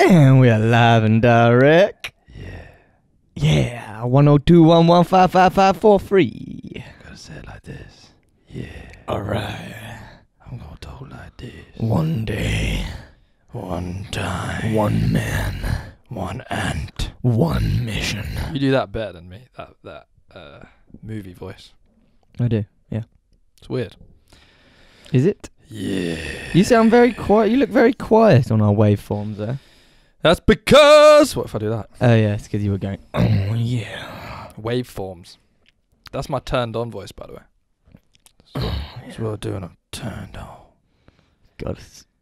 And we're live and direct. Yeah, Yeah, 10211555543. gotta say it like this. Yeah, Alright. I'm gonna talk like this. One day, One time, one man, one ant. one mission. You do that better than me. That that uh, movie voice. I do, yeah. It's weird. Is it? Yeah. You sound very quiet. You look very quiet on our waveforms there. That's because. What if I do that? Oh, yeah, it's because you were going, oh, yeah. Waveforms. That's my turned on voice, by the way. So, so we're doing. I'm turned on. God,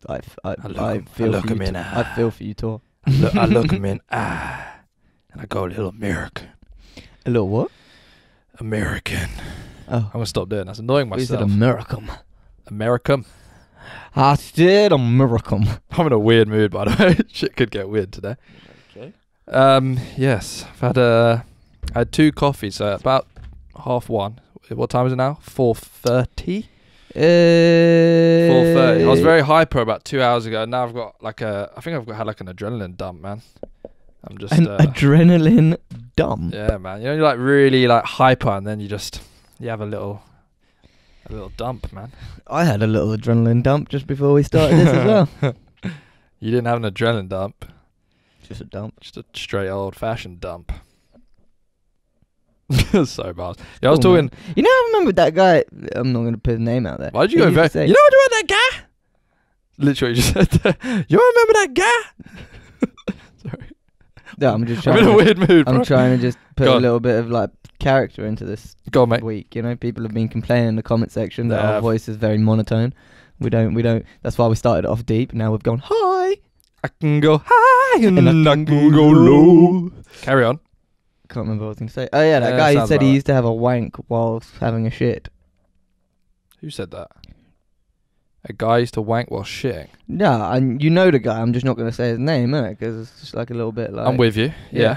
I, I, I look I feel look for you 'em in to- ah. I feel for you, Tor. I look, I look 'em in eye, ah. and I go a little American. A little what? American. Oh, I'm gonna stop doing. that. That's annoying myself. we said. American. American. I said American. I'm in a weird mood, by the way. Shit could get weird today. Okay. Um, yes, I've had uh, I had two coffees. So about half one. What time is it now? Four thirty. Uh, Four thirty. I was very hyper about two hours ago. Now I've got like a. I think I've got had like an adrenaline dump, man. I'm just. an uh, adrenaline dump. yeah, man. You know, you're like really like hyper, and then you just you have a little, a little dump, man. I had a little adrenaline dump just before we started this as well. You didn't have an adrenaline dump, Just a dump. just a straight old fashioned dump. so bad. Yeah, I was oh, man. talking. You know, I remember that guy. I'm not going to put his name out there. Why did you go very? say- You know what about that guy? Literally just said that. You remember that guy? Sorry. No, I'm just I'm trying. in a weird mood. I'm trying to just put Go a on. little bit of like character into this Go on, mate. week. You know, people have been complaining in the comment section that They our have. voice is very monotone. We don't. We don't. That's why we started off deep. Now we've gone high. I can go high and, And I, can go low. Carry on. Can't remember what I was going to say. Oh yeah, that Yeah, guy who sounds said he about used to have a wank while having a shit. Who said that? A guy used to wank while shitting. Yeah, and you know the guy. I'm just not going to say his name, innit? Because it's just like a little bit like. I'm with you. yeah. Yeah.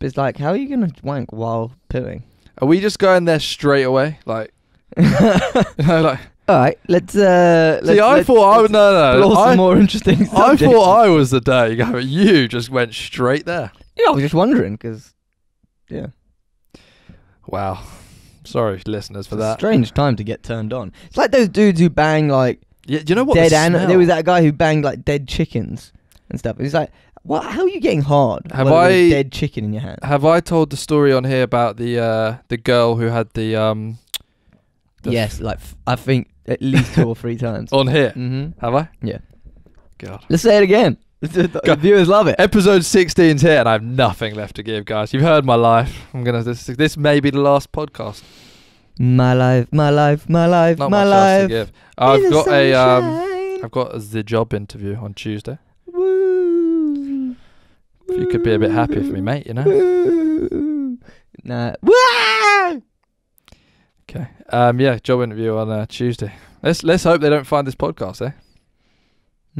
But it's like, how are you going to wank while pooing? Are we just going there straight away? Like, you know, like. All right, let's. Uh, let's See, I let's- thought I let's would. No, no. I, more interesting. I subjects. thought I was the day. you just went straight there. Yeah, I was just wondering because. Yeah. Wow. Sorry, listeners, for It's a that. strange time to get turned on. It's like those dudes who bang like Yeah, do you know what? dead the animals. smell- There was that guy who banged like dead chickens and stuff. It's like, what? How are you getting hard? Have a I- dead chicken in your hand? Have I told the story on here about the uh, the girl who had the um? the yes, like f- I think at least two or three times. On here, hmm have I? Yeah. God. Let's say it again. The, viewers love it. Episode 16's here, and I have nothing left to give, guys. You've heard my life. I'm gonna. This this may be the last podcast. My life, my life, my life, Not my much else to life. give. I've got a um, I've got a, the job interview on Tuesday. If you could be a bit happy for me, mate, you know. Woo. Nah. Okay. Um. Yeah. Job interview on uh, Tuesday. Let's let's hope they don't find this podcast, eh?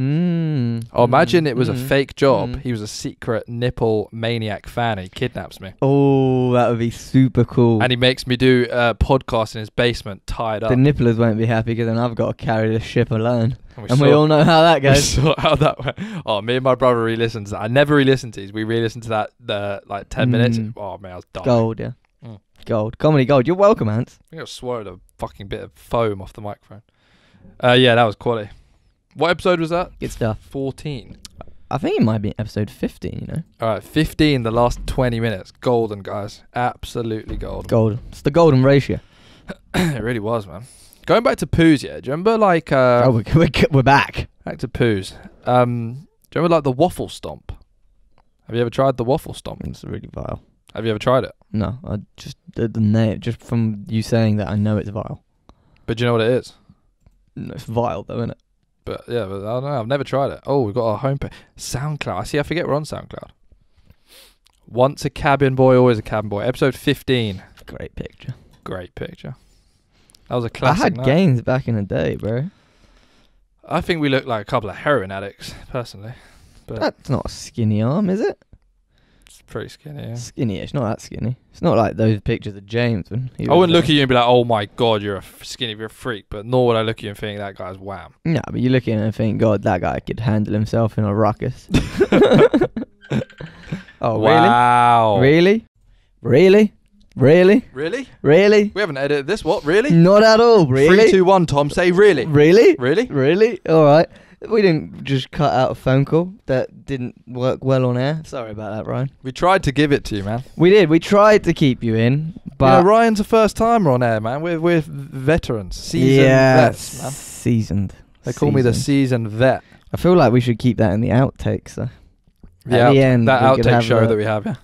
Mm. Oh, imagine it was a mm, fake job. mm. He was a secret nipple maniac fan. He kidnaps me. Oh, that would be super cool. And he makes me do a podcast in his basement, tied up. the nipplers won't be happy because then I've got to carry the ship alone. and and we saw- all know how that we goes. saw how that went. Oh, me and my brother re-listened to that. I never re-listened to these. We re-listened to that the like ten minutes. Mm. Oh man, I was dying. Gold, yeah. Mm. Gold. Comedy gold. You're welcome, Ants. I think I swallowed a fucking bit of foam off the microphone. Uh, yeah, that was quality. What episode was that? Good stuff. Fourteen. I think it might be episode 15, you know? All right, fifteen. The last twenty minutes, golden guys, absolutely golden. Gold. It's the golden ratio. it really was, man. Going back to poos, yeah. Do you remember like uh, oh, we're, we're, we're back. back to poos? Um, do you remember like the waffle stomp? Have you ever tried the waffle stomp? It's really vile. Have you ever tried it? No, I just, the, the name, just from you saying that, I know it's vile. But do you know what it is? No, it's vile, though, isn't it? But yeah, but I don't know. I've never tried it. Oh, we've got our homepage. SoundCloud. I see. I forget we're on SoundCloud. Once a cabin boy, always a cabin boy. Episode fifteen. Great picture. Great picture. That was a classic. I had night. gains back in the day, bro. I think we look like a couple of heroin addicts, personally. But That's not a skinny arm, is it? It's pretty skinny. Yeah. Skinny-ish, not that skinny. It's not like those pictures of James when he I wouldn't look at you and be like, "Oh my god, you're a f- skinny, you're a freak," but nor would I look at you and think that guy's wham. No, but you look at him and think, God, that guy could handle himself in a ruckus. oh, wow. really? Really? Really? Really? Really? We haven't edited this. What? Really? Not at all. Really? Three, two, one. Tom, say really. Really? Really? Really? All right. We didn't just cut out a phone call that didn't work well on air. Sorry about that, Ryan. We tried to give it to you, man. We did. We tried to keep you in, But but Ryan's a first timer on air, man. We're we're veterans, seasoned yeah, vets, man. seasoned. They call me the Seasoned. seasoned vet. I feel like we should keep that in the outtakes. Though. At the end, that outtake show the- that we have. Yeah,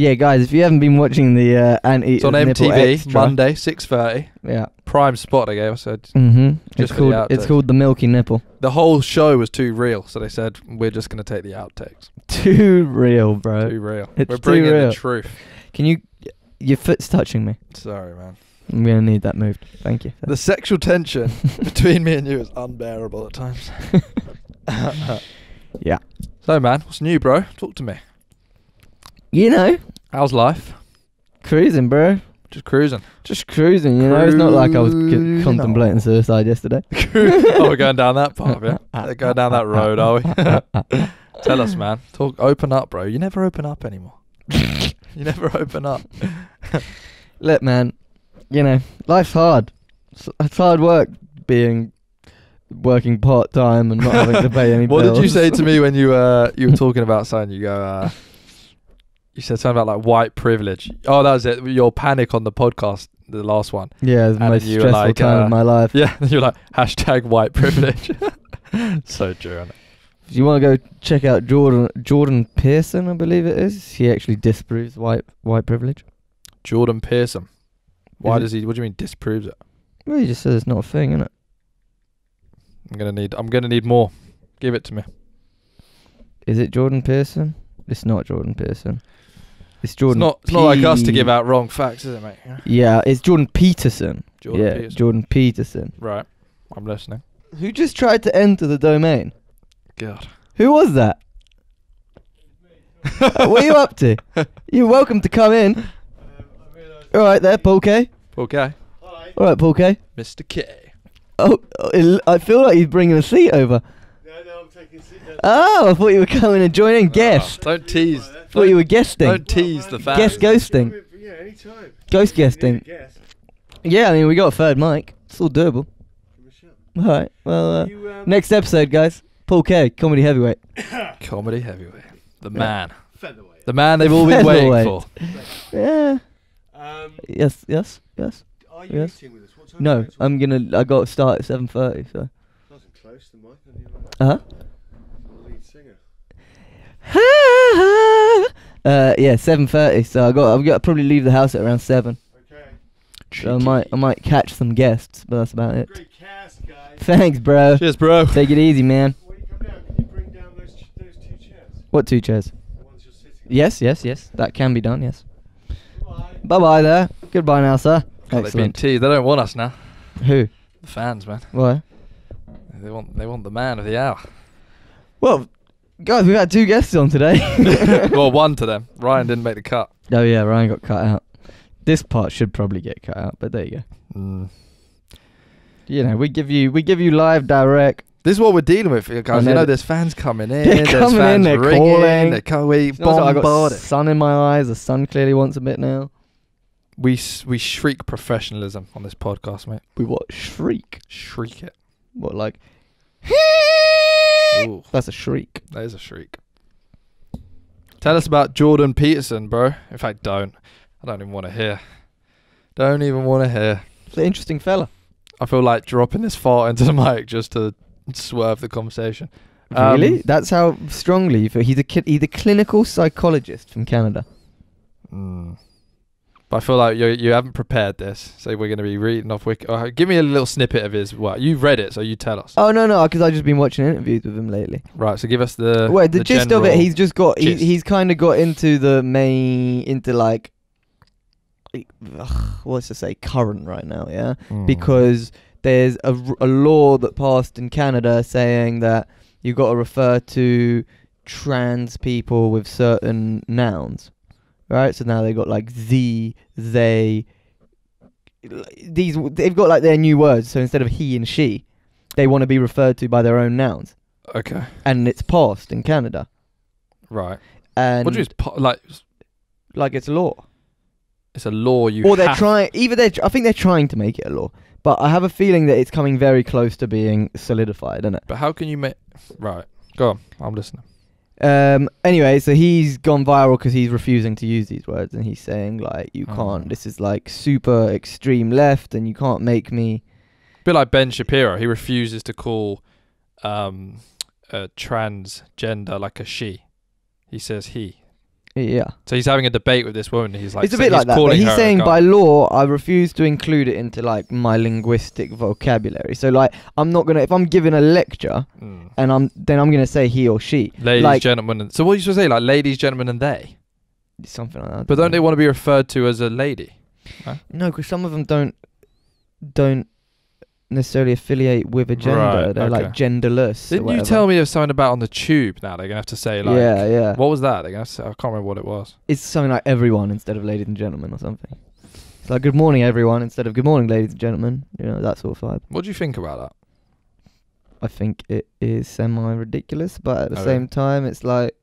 Yeah, guys, if you haven't been watching the uh, anti, it's on MTV extra, Monday, six thirty. Yeah. Prime spot. I gave. So Mm-hmm. Just It's called it's called the Milky Nipple. the whole show was too real, so they said we're just gonna take the outtakes. Too real, bro. Too real. it's we're too bringing real. the truth. Can you? Your foot's touching me. Sorry, man. I'm gonna need that moved. Thank you. The sexual tension between me and you is unbearable at times. yeah. So, man, what's new, bro? Talk to me. You know, How's life? cruising, bro. Just cruising. Just cruising. You know, it's not like I was c- Cruising contemplating suicide yesterday. oh, we're going down that path, yeah? We're going down that road, are we? Tell us, man. Talk. Open up, bro. You never open up anymore. you never open up. Look, man. You know, life's hard. It's, it's hard work being working part time and not having to pay any what bills. did you say to me when you uh you were talking about something? You go, uh, you said something about like white privilege. Oh, that was it. Your panic on the podcast, the last one. Yeah, the most stressful like, time uh, of my life. Yeah, you're like hashtag white privilege. so true. Do you want to go check out Jordan Jordan Pearson? I believe it is. He actually disproves white white privilege. Jordan Pearson. Why it- does he? What do you mean disproves it? Well, he just says it's not a thing, isn't it? I'm gonna need. I'm gonna need more. Give it to me. Is it Jordan Pearson? It's not Jordan Pearson. It's Jordan. it's not. It's not like us to give out wrong facts, is it, mate? Yeah, it's Jordan Peterson. Jordan yeah, Peterson. Jordan Peterson. Right. I'm listening. Who just tried to enter the domain? God. Who was that? Uh, what are you up to? You're welcome to come in. All right, there, Paul K. Okay. All right, Paul K. Mr. K. Oh, it- I feel like he's bringing a seat over. Oh, I thought you were coming and joining guest. Don't tease. thought you were guesting. Don't tease the fans. Guest ghosting. Yeah, anytime. Ghost guesting. Yeah, I mean, we got a third mic. It's all doable. Give me a shout. All right. Well, uh, You, um, next episode, guys. Paul K, comedy heavyweight. Comedy heavyweight. The man. Featherweight. The man they've all been waiting Featherweight. for. Yeah. Um, Yes. Yes. Yes. are you Yes. eating with us? What time No, are you? I'm gonna. I got to start at seven thirty. So. Nice and close to the mic. And you Uh huh. The lead singer. uh yeah, seven thirty. So I got. I've got to probably leave the house at around seven. Okay. So I might. I might catch some guests, but that's about it. Great cast, guys. Thanks, bro. Cheers, bro. Take it easy, man. When you come down, can you bring down those, those two chairs? What two chairs? The ones you're sitting? Yes, yes, yes. That can be done. Yes. Bye. Bye bye there. Goodbye now, sir. God, they've been Excellent. teased. They don't want us now. Who? The fans, man. Why? They want. They want the man of the hour. Well, guys, we've had two guests on today. well, one to them. Ryan didn't make the cut. Oh yeah, Ryan got cut out. This part should probably get cut out, but there you go. Mm. You know, we give you we give you live direct. This is what we're dealing with, guys. You know there's fans coming in. They're there's coming in, they're ringing. calling. They're coming. We know, got sun in my eyes. The sun clearly wants a bit now. We we shriek professionalism on this podcast, mate. We what? Shriek. Shriek it. What like? Ooh, That's a shriek. that is a shriek. Tell us about Jordan Peterson, bro. In fact, don't. I don't even want to hear. Don't even want to hear. It's an interesting fella. I feel like dropping this fart into the mic just to swerve the conversation. Um, really? That's how strongly you feel. He's a he's a clinical psychologist from Canada. Mm. But I feel like you you haven't prepared this, so we're going to be reading off Wiki. Uh, give me a little snippet of his. What you've read it, so you tell us. Oh no no, because I've just been watching interviews with him lately. Right, so give us the. Well, the, gist of it, he's just got he, he's kind of got into the main into like ugh, what's to say current right now, yeah, Mm. because there's a, a law that passed in Canada saying that you've got to refer to trans people with certain nouns, right? So now they've got like the, they. These they've got like their new words. So instead of he and she, they want to be referred to by their own nouns, Okay. and it's passed in Canada. Right. And what do you mean? po- Like like it's a law, it's a law you. or they're trying. Either they're, I think they're trying to make it a law, but I have a feeling that it's coming very close to being solidified, isn't it? But how can you make? Right. Go on. I'm listening. Um. Anyway, so he's gone viral because he's refusing to use these words, and he's saying like, "You Oh. can't. This is like super extreme left, and you can't make me." bit like Ben Shapiro. He refuses to call um, a transgender like a she. He says he. Yeah, So he's having a debate with this woman. He's like, it's a so bit he's like that. But he's saying by law, I refuse to include it into like my linguistic vocabulary. So like, I'm not gonna if I'm giving a lecture Mm. and I'm then I'm gonna say he or she, ladies, like gentlemen. And, so what are you supposed to say? Like ladies, gentlemen, and they. something like that. But don't they want to be referred to as a lady? No, because some of them don't don't necessarily affiliate with a gender. Right, They're like genderless. Didn't you tell me there's something about on the tube now? They're gonna have to say like, yeah, yeah. what was that? They're gonna say, I can't remember what it was. It's something like everyone instead of ladies and gentlemen or something. It's like good morning everyone instead of good morning ladies and gentlemen. You know that sort of vibe. What do you think about that? I think it is semi ridiculous, but at the Oh, same yeah. time, it's like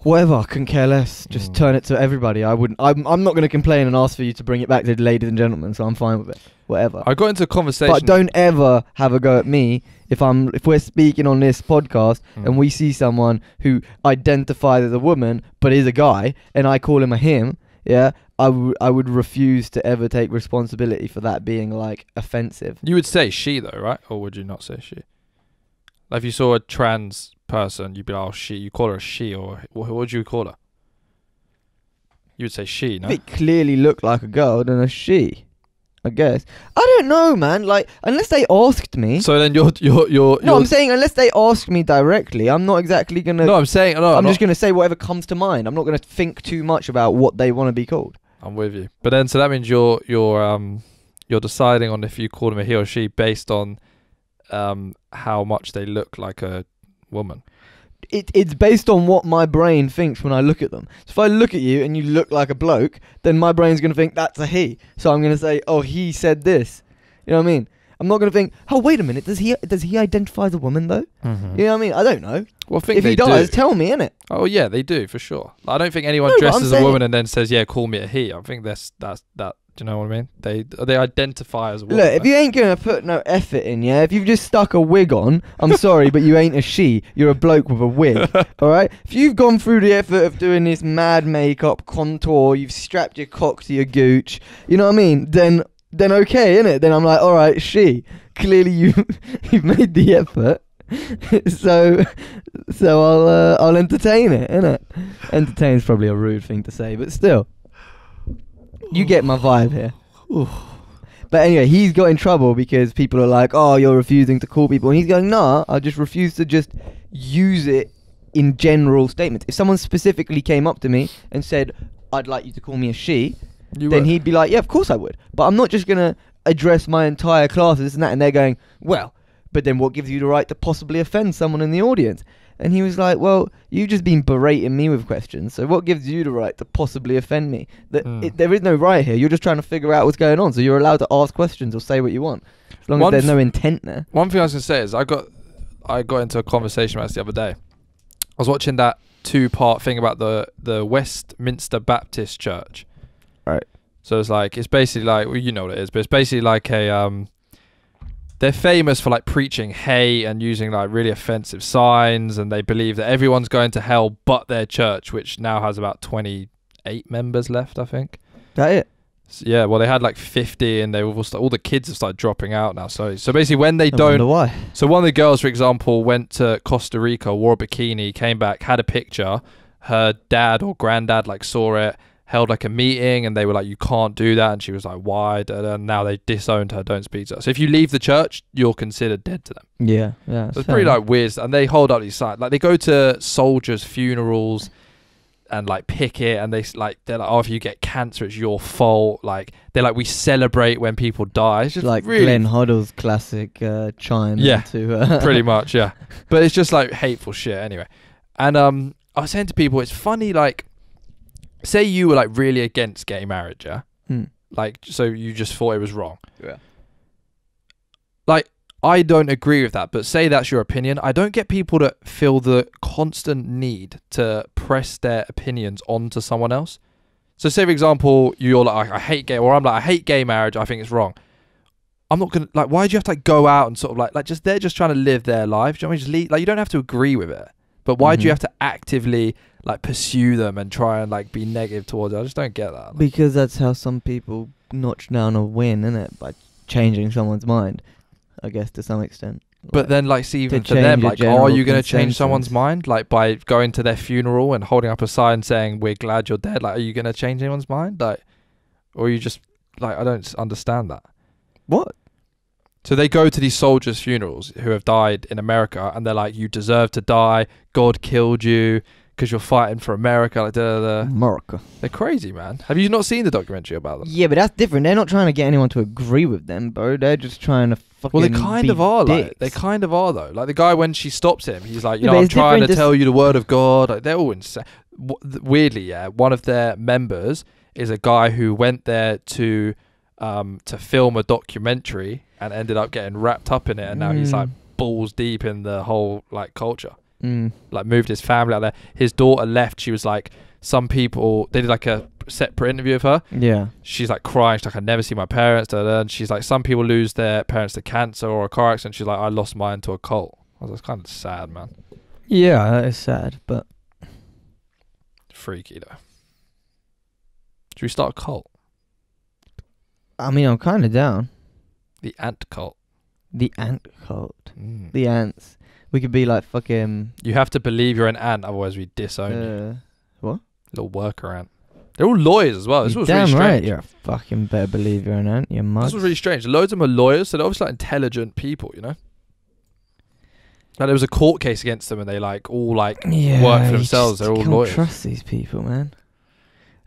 whatever. I couldn't care less. Just Mm. turn it to everybody. I wouldn't. I'm. I'm not going to complain and ask for you to bring it back to ladies and gentlemen. So I'm fine with it. Whatever. I got into a conversation. But don't ever have a go at me if I'm if we're speaking on this podcast Mm. and we see someone who identifies as a woman but is a guy and I call him a him. Yeah, I would I would refuse to ever take responsibility for that being like offensive. You would say she though, right? Or would you not say she? Like if you saw a trans person, you'd be like, oh she. You call her a she, or wh- what would you call her? You would say she, no? If it clearly looked like a girl, then a she. I guess. I don't know, man. Like unless they asked me. So then you're you're you're. no, you're I'm saying unless they ask me directly, I'm not exactly gonna. no, I'm saying no. I'm not- just gonna say whatever comes to mind. I'm not gonna think too much about what they want to be called. I'm with you. But then, so that means you're you're um you're deciding on if you call them a he or she based on um how much they look like a woman. it, it's based on what my brain thinks when I look at them. So if I look at you and you look like a bloke, then my brain's gonna think that's a he. So I'm gonna say, oh, he said this. You know what I mean? I'm not gonna think, oh, wait a minute, does he does he identify as a woman though? Mm-hmm. You know what I mean? I don't know. Well, I think If he does, do. tell me, innit? oh yeah, they do for sure. I don't think anyone No, dresses as a woman and then says, "Yeah, call me a he." I think that's that's that. Do you know what I mean? They they identify as a woman. Look, if you ain't gonna put no effort in, yeah, if you've just stuck a wig on, I'm sorry, but you ain't a she. You're a bloke with a wig. all right. If you've gone through the effort of doing this mad makeup contour, you've strapped your cock to your gooch. You know what I mean? Then then okay, innit? Then I'm like, all right, she. Clearly you you've made the effort. so so I'll uh, I'll entertain it, innit? Entertain's probably a rude thing to say, but still. You get my vibe here. But anyway, he's got in trouble because people are like, "Oh, you're refusing to call people," and he's going, "Nah, I just refuse to just use it in general statements. If someone specifically came up to me and said, "I'd like you to call me a she," You then would. he'd be like, "Yeah, of course I would." But I'm not just gonna address my entire class as this and that, and they're going, "Well, but then what gives you the right to possibly offend someone in the audience?" And he was like, "Well, you've just been berating me with questions, so what gives you the right to possibly offend me? That Hmm. it, there is no right here. You're just trying to figure out what's going on, so you're allowed to ask questions or say what you want, as long One as there's no intent there." One thing I was gonna say is I got I got into a conversation about this the other day. I was watching that two part thing about the the Westminster Baptist Church. Right. So it's like it's basically like well, you know what it is, but it's basically like a um they're famous for like preaching hate and using like really offensive signs and they believe that everyone's going to hell but their church, which now has about twenty eight members left, I think. That it? So, yeah, well they had like fifty and they all st- all the kids have started dropping out now. So so basically when they I don't why. so one of the girls, for example, went to Costa Rica, wore a bikini, came back, had a picture. Her dad or granddad like saw it, held like a meeting, and they were like, "You can't do that." And she was like, "Why?" And now they disowned her, don't speak to her. So if you leave the church, you're considered dead to them. Yeah, yeah. So it's pretty like weird, and they hold up these signs. Like they go to soldiers' funerals. and like pick it and they like they're like oh if you get cancer it's your fault like they're like we celebrate when people die it's just like really Glenn Hoddle's classic uh, chime. Yeah, To, uh, pretty much yeah but it's just like hateful shit anyway and um i was saying to people it's funny like say you were like really against gay marriage yeah Hmm. like so you just thought it was wrong Yeah. like i don't agree with that but say that's your opinion i don't get people to feel the constant need to press their opinions onto someone else so say for example you're like i hate gay or i'm like i hate gay marriage i think it's wrong i'm not gonna like why do you have to like go out and sort of like like just they're just trying to live their life do you know what I mean? just leave, like you don't have to agree with it but why do you Mhm. have to actively like pursue them and try and like be negative towards it i just don't get that Because that's how some people notch down a win, isn't it? By changing someone's mind, I guess to some extent. But Like, then, like, see, even for them, like, are you going to change someone's mind, like, by going to their funeral and holding up a sign saying "We're glad you're dead"? Like, are you going to change anyone's mind, like, or are you just like, I don't understand that. what? So they go to these soldiers' funerals who have died in America, and they're like, "You deserve to die. God killed you because you're fighting for America." Like, da, da, da. America. they're crazy, man. Have you not seen the documentary about them? Yeah, but that's different. They're not trying to get anyone to agree with them, bro. They're just trying to fucking. Well, they kind of are. Like, they kind of are though. Like the guy when she stops him, he's like, you Yeah, know, I'm trying to different, tell you the word of God. Like, they're all insane. Weirdly, yeah, one of their members is a guy who went there to um to film a documentary and ended up getting wrapped up in it, and now he's like balls deep in the whole like culture. Mm. Like moved his family out there. His daughter left. She was like, some people they did like a separate interview of her Yeah. she's like crying. She's like, I never see my parents. Da, da, and she's like, some people lose their parents to cancer or a car accident. She's like, I lost mine to a cult. I was like, kind of sad, man. Yeah, that is sad, but Freaky though. Should we start a cult? I mean, I'm kind of down. The ant cult. The ant cult. Mm. The ants. We could be like fucking. You have to believe you're an ant, otherwise we disown you. Uh, Little worker ant. They're all lawyers as well. This you're was damn really right. strange. You're a fucking better believe you're an ant. You must. This was really strange. Loads of them are lawyers, so they're obviously like intelligent people, you know. Like there was a court case against them, and they like all like yeah, work for you themselves. just They're all can't lawyers. trust these people, man.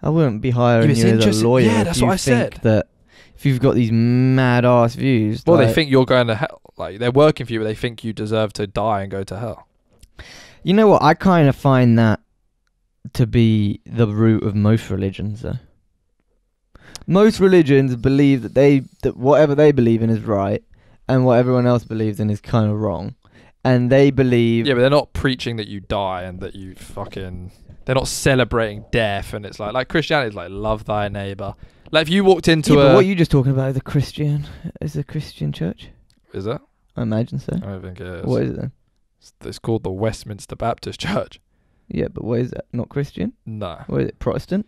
I wouldn't be hiring it's you as a interesting- lawyer yeah, if that's you what I think said. that if you've got these mad ass views. Well, they like- think you're going to hell. Like they're working for you, but they think you deserve to die and go to hell. You know what? I kind of find that to be the root of most religions, though. Most religions believe that they that whatever they believe in is right, and what everyone else believes in is kind of wrong, and they believe. Yeah, but they're not preaching that you die and that you fucking. They're not celebrating death, and it's like like Christianity is like love thy neighbor. Like if you walked into Yeah, but a, what are you just talking about is a Christian, is a Christian church. is it? I imagine so. I don't think it is. What is it then? It's, it's called the Westminster Baptist Church. Yeah, but what is that? Not Christian? No, What is it? Protestant?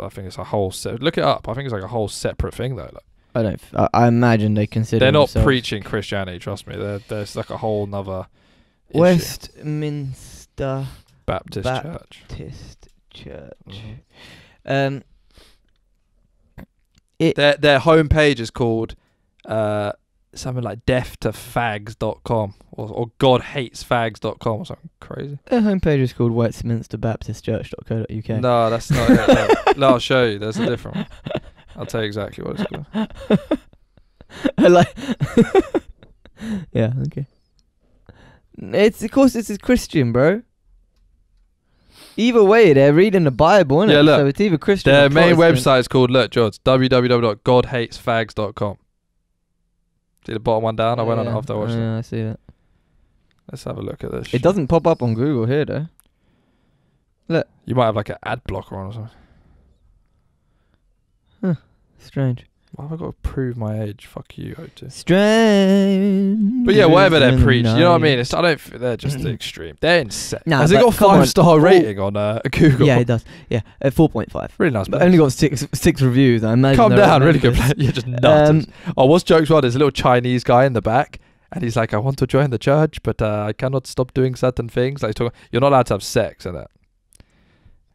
I think it's a whole. Se- look it up. I think it's like a whole separate thing though. Like, I don't. F- I, I imagine they consider. they're not themselves preaching Christianity. Trust me. They're, there's like a whole nother issue. Westminster Baptist Bap- Church. Baptist Church. Mhm. Um, Their their homepage is called uh, something like death-to-fags.com or, or godhatesfags.com or something crazy. their homepage is called westminsterbaptistchurch.co.uk. No, that's not it. No. no, I'll show you. There's a different one. I'll tell you exactly what it's called. I like. yeah. Okay. It's of course it's a Christian, bro. Either way, they're reading the Bible, innit? Yeah, look. So it's either Christian. Their or main website is called, look, George, www.godhatesfags.com. See the bottom one down? I went on it after I watched it. Yeah, I see that. Let's have a look at this. It shit. doesn't pop up on Google here though. You might have like an ad blocker on or something. Huh. Strange. Why have I got to prove my age? Fuck you, O2. Strange. But yeah, whatever they preach, you know what I mean? It's I don't. f- They're just extreme. They're insane. Nah, Has it but got come on, five star rating on uh, Google? Yeah, it does. Yeah, at four point five. really nice. But place. only got six six reviews. I imagine. Calm they're down, really good. negative. place. You're just nuts. Um, oh, what's jokes? One there's a little Chinese guy in the back, and he's like, "I want to join the church, but uh, I cannot stop doing certain things." Like, he's talking, you're not allowed to have sex in it,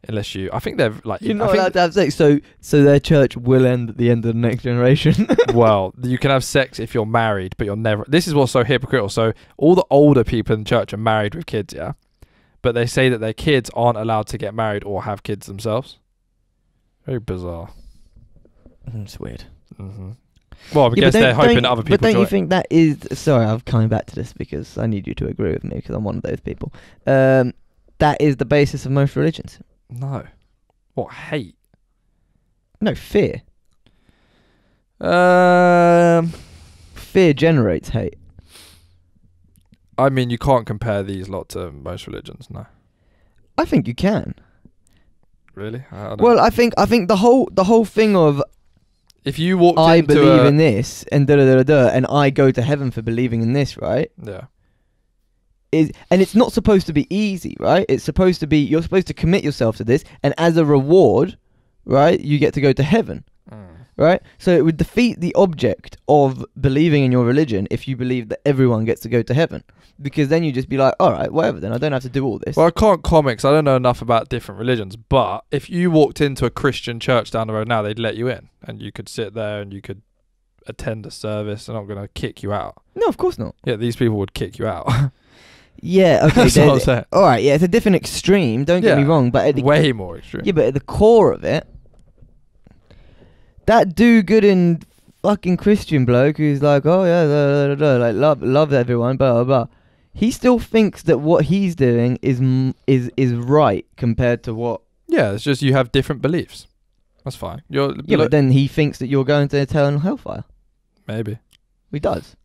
unless you. I think they're like. You're not allowed to have sex, so so their church will end at the end of the next generation. well, you can have sex if you're married, but you're never. This is what's so hypocritical. So all the older people in the church are married with kids, yeah. but they say that their kids aren't allowed to get married or have kids themselves. Very bizarre. It's weird. hmm Well, I Yeah, guess they're hoping other people But don't you think that is? Sorry, I'm coming back to this because I need you to agree with me because I'm one of those people. Um, that is the basis of most religions. No. What hate? No, fear. Um, Fear generates hate. I mean, you can't compare these lot to most religions. No, I think you can. really. I, I Well, I think I think the whole the whole thing of if you walked I believe a, in this and da da da da, and I go to heaven for believing in this, right? yeah, Is and it's not supposed to be easy, right? It's supposed to be you're supposed to commit yourself to this, and as a reward, right, you get to go to heaven. Mm. right? So it would defeat the object of believing in your religion if you believe that everyone gets to go to heaven. Because then you just be like, all right, whatever, then I don't have to do all this. Well, I can't comics. I don't know enough about different religions. But if you walked into a Christian church down the road now, they'd let you in, and you could sit there and you could attend a service. They're not going to kick you out. no, of course not. Yeah, these people would kick you out. Yeah, okay. That's what I'm saying. all right, yeah, it's a different extreme. Don't get me wrong, but at the, Way more extreme. yeah, but at the core of it, that do good in fucking Christian bloke who's like, oh yeah, da, da, da, da, like love love everyone, blah blah blah. He still thinks that what he's doing is m- is is right compared to what Yeah, it's just you have different beliefs. That's fine. You're Yeah, look- but then he thinks that you're going to eternal hellfire. maybe He does.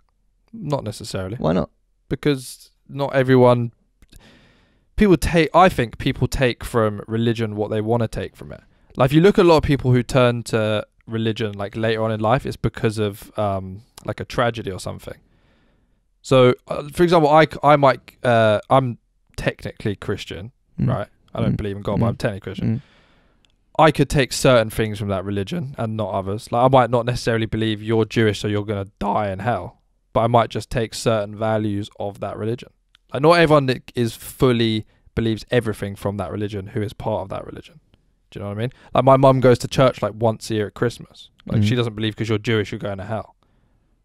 not necessarily Why not? because not everyone. People take. I think people take from religion what they want to take from it. Like if you look at a lot of people who turn to religion like later on in life, it's because of um like a tragedy or something. So, uh, for example, i i might uh I'm technically Christian, Mm. right? I don't Mm. believe in God, but I'm Mm. technically Christian. Mm. I could take certain things from that religion and not others. Like I might not necessarily believe you're Jewish, so you're gonna die in hell, but I might just take certain values of that religion. Like not everyone that is fully believes everything from that religion who is part of that religion. Do you know what I mean? Like my mum goes to church like once a year at Christmas. Like she Mm. doesn't believe because you're Jewish you're going to hell,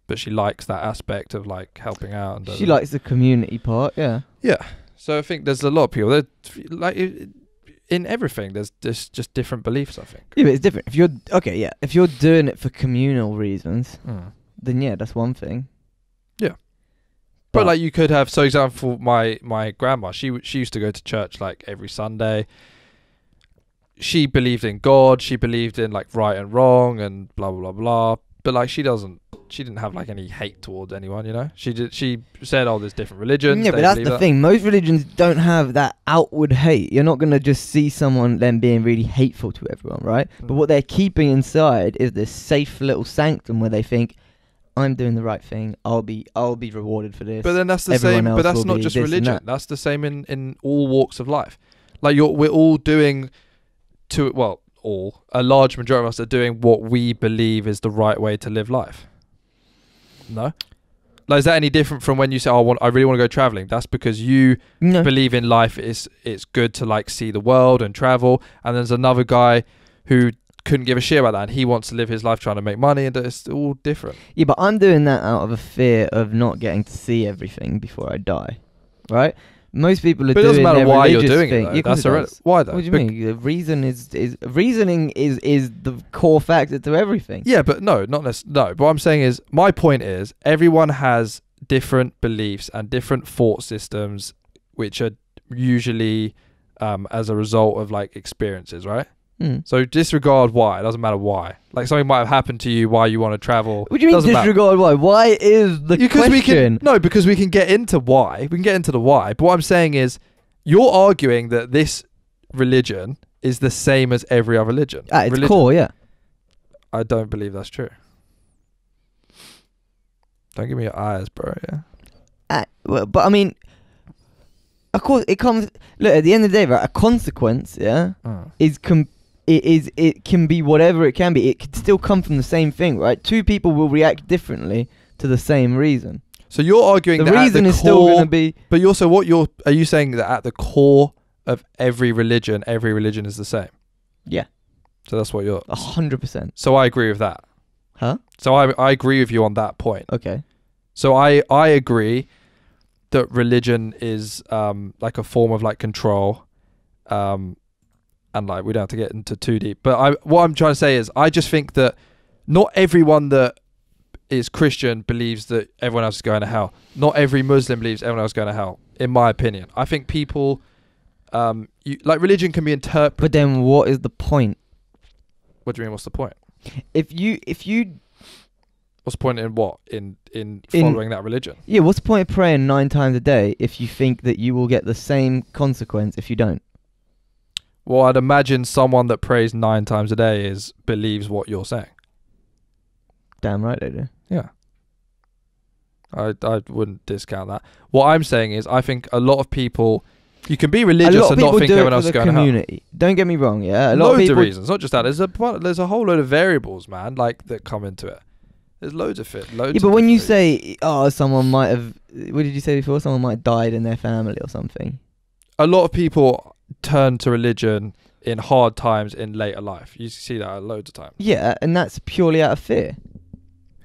but she likes that aspect of like helping out. And She likes the community part, yeah. yeah. So I think there's a lot of people that like it- in everything. There's there's just different beliefs. I think. Yeah, but it's different. If you're okay, yeah. If you're doing it for communal reasons, Mm. then yeah, that's one thing. But, like you could have, so example, my my grandma, she she used to go to church like every Sunday. She believed in God. She believed in like right and wrong and blah blah blah blah. But like she doesn't, she didn't have like any hate towards anyone. You know, she did. She said, "Oh, there's different religions." yeah, but that's the that." thing. Most religions don't have that outward hate. You're not gonna just see someone then being really hateful to everyone, right? But Mm. what they're keeping inside is this safe little sanctum where they think, "I'm doing the right thing. I'll be, I'll be rewarded for this." But then that's the everyone same. But that's not just religion. that. That's the same in in all walks of life. Like you're, we're all doing to well, all a large majority of us are doing what we believe is the right way to live life. No. Like, is that any different from when you say, "Oh, I want, I really want to go traveling"? That's because you no. believe in life. It's it's good to like see the world and travel. And there's another guy who couldn't give a shit about that, and he wants to live his life trying to make money, and it's all different. Yeah, but I'm doing that out of a fear of not getting to see everything before I die, right? Most people are But it doesn't matter why you're doing thing. it. Though. Yeah, That's it does. why though? What do you Bec- mean? The reason is is reasoning is is the core factor to everything. Yeah, but no, not necess- no. But what I'm saying is, my point is, everyone has different beliefs and different thought systems, which are usually um, as a result of like experiences, right? Hmm. So disregard why. It doesn't matter why. Like something might have happened to you, why you want to travel. What do you mean doesn't matter. disregard why? Why is the because we question? can no, because we can get into why. We can get into the why. But what I'm saying is, you're arguing that this religion is the same as every other religion. At its religion. core, yeah. I don't believe that's true. Don't give me your eyes, bro. Yeah. Uh, well, but I mean, of course, it comes. Look, at the end of the day, right? A consequence, yeah, is com- it is it can be whatever it can be. It can still come from the same thing, right? Two people will react differently to the same reason. So you're arguing that The reason the is still going to be but you're so what you're are you saying that at the core of every religion, every religion is the same? yeah, So that's what you're. a hundred percent. So I agree with that. Huh? So I I agree with you on that point. Okay. So I I agree that religion is um like a form of like control, um, and like we don't have to get into too deep. But I what I'm trying to say is I just think that not everyone that is Christian believes that everyone else is going to hell. Not every Muslim believes everyone else is going to hell. In my opinion, I think people, um, you like religion can be interpreted. But then, what is the point? What do you mean? What's the point? If you, if you, What's the point in what in in In- following that religion? yeah, what's the point of praying nine times a day if you think that you will get the same consequence if you don't? Well, I'd imagine someone that prays nine times a day is believes what you're saying. Damn right they do. Yeah. I I wouldn't discount that. What I'm saying is, I think a lot of people, you can be religious and not think everyone else is going to hell. community. Don't get me wrong, yeah. A lot Loads of of, reasons, not just that. There's a there's a whole load of variables, man, like that come into it. There's loads of it. Loads. Yeah, but when you say, "Oh, someone might have," what did you say before? Someone might have died in their family or something. a lot of people turn to religion in hard times in later life. You see that loads of times. Yeah, and that's purely out of fear.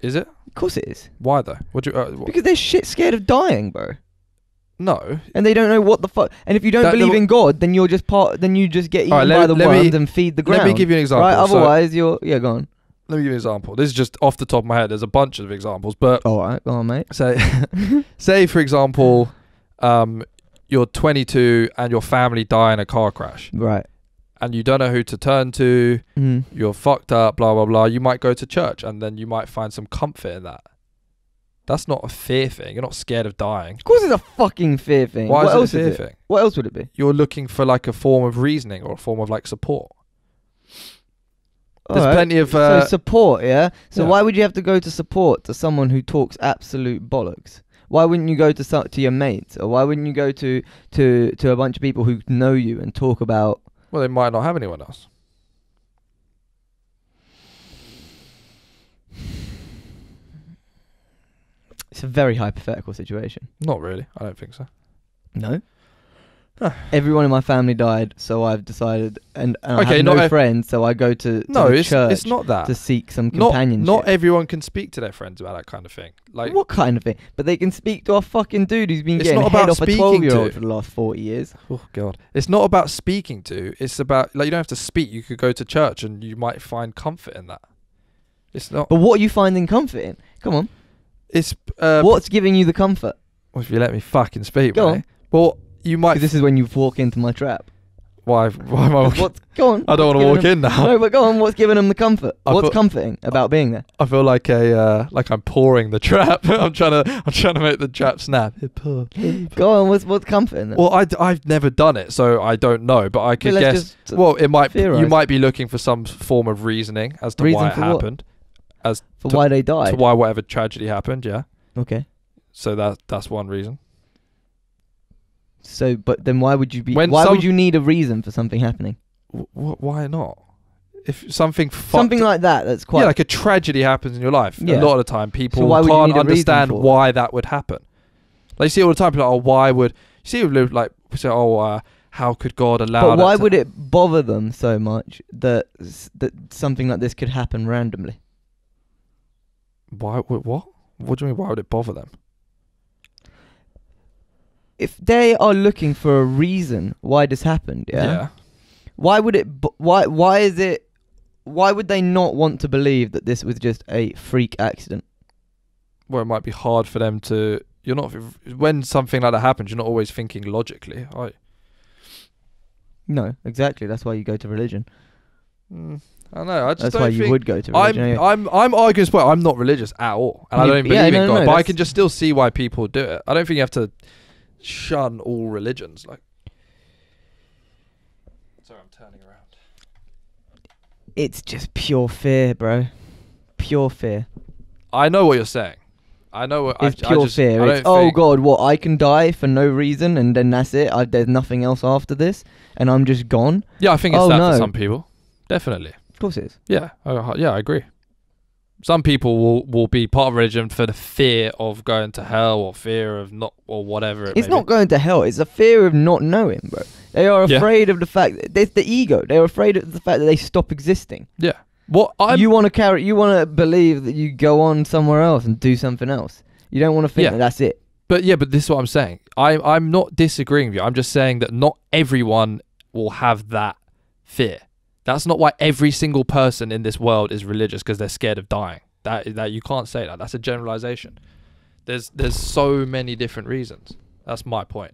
Is it? Of course it is. Why though? What do you? Uh, wh- Because they're shit scared of dying, bro. no. And they don't know what the fuck. And if you don't That- believe in God, then you're just part. Then you just get eaten Alright, let by the worms and feed the ground. Let me give you an example. Right. So- Otherwise, you're yeah. Go on. let me give you an example. This is just off the top of my head. There's a bunch of examples, but All right. Go on, mate. say, say for example, um, you're 22 and your family die in a car crash, Right. and you don't know who to turn to. Mm. You're fucked up. Blah blah blah. You might go to church, and then you might find some comfort in that. That's not a fear thing. You're not scared of dying. Of course, it's a fucking fear thing. Why what is else it a fear is it? thing? What else would it be? You're looking for like a form of reasoning or a form of like support. There's Alright, plenty of, uh, so support, yeah. So yeah. why would you have to go to support to someone who talks absolute bollocks? Why wouldn't you go to so- to your mates, or why wouldn't you go to to to a bunch of people who know you and talk about? Well, they might not have anyone else. It's a very hypothetical situation. Not really. I don't think so. No. Everyone in my family died, so I've decided, and, and I Okay, have not no ev- friends, so I go to, to No, the it's church it's not that. to seek some Not companionship. not everyone can speak to their friends about that kind of thing. Like what kind of thing? But they can speak to a fucking dude who's been It's getting not head about off a speaking twelve-year-old to. for the last forty years. Oh god. It's not about speaking to. It's about like you don't have to speak. You could go to church and you might find comfort in that. It's not. But what are you finding comfort in? Come on, It's uh. what's giving you the comfort? Well, if you let me fucking speak, Go mate. on. Well, you might. this is when you walk into my trap. why? Why am I? Walking? What's go on? I don't want to walk in now. No, but go on. What's giving them the comfort? I what's thought- comforting about being there? I feel like a uh, like I'm pouring the trap. I'm trying to I'm trying to make the trap snap. Go on. What's what's comforting? Them? Well, I have never done it, so I don't know. But I could guess. Well, it might. You might be looking for some form of reasoning as to Reason why it for what? happened, for to- why they to died. why whatever tragedy happened. Yeah. Okay. So that that's one reason. So, but then why would you be? When why some- would you need a reason for something happening? W- wh- why not? If something fucked, Something like that. That's quite. yeah, like a tragedy happens in your life. Yeah. A lot of the time, people why would you can't need a reason understand for it? why that would happen. Like you see all the time, people are like, oh, why would you see people like say, oh, uh, how could God allow? but that why to- would it bother them so much that s- that something like this could happen randomly? Why would what? What do you mean? Why would it bother them? If they are looking for a reason why this happened, yeah, why would it? b- Why? Why is it? Why would they not want to believe that this was just a freak accident? Well, it might be hard for them to. You're not when something like that happens. You're not always thinking logically. Are you? No, exactly. That's why you go to religion. Mm, I don't know. I just That's don't why you would go to religion. I'm anyway. I'm I'm arguing point. I'm not religious at all, and I don't yeah, believe no, in God. no, but I can just still see why people do it. I don't think you have to shun all religions. Like, sorry, I'm turning around. it's just pure fear, bro. Pure fear. I know what you're saying. I know what It's I, pure I just, fear. I It's oh god, what I can die for no reason and then that's it. I, there's nothing else after this, and I'm just gone. Yeah, I think it's Oh, that no. for some people. Definitely. Of course it is. Yeah. I- yeah, I agree. Some people will, will be part of religion for the fear of going to hell or fear of not or whatever. It It's not going to hell. It's a fear of not knowing, bro. They are Yeah. afraid of the fact. It's the ego. They're afraid of the fact that they stop existing. Yeah. What I'm you want to carry. You want to believe that you go on somewhere else and do something else. You don't want to think Yeah. that that's it. But yeah, but this is what I'm saying. I I'm not disagreeing with you. I'm just saying that not everyone will have that fear. That's not why every single person in this world is religious because they're scared of dying. That that you can't say that. That's a generalization. There's there's so many different reasons. That's my point.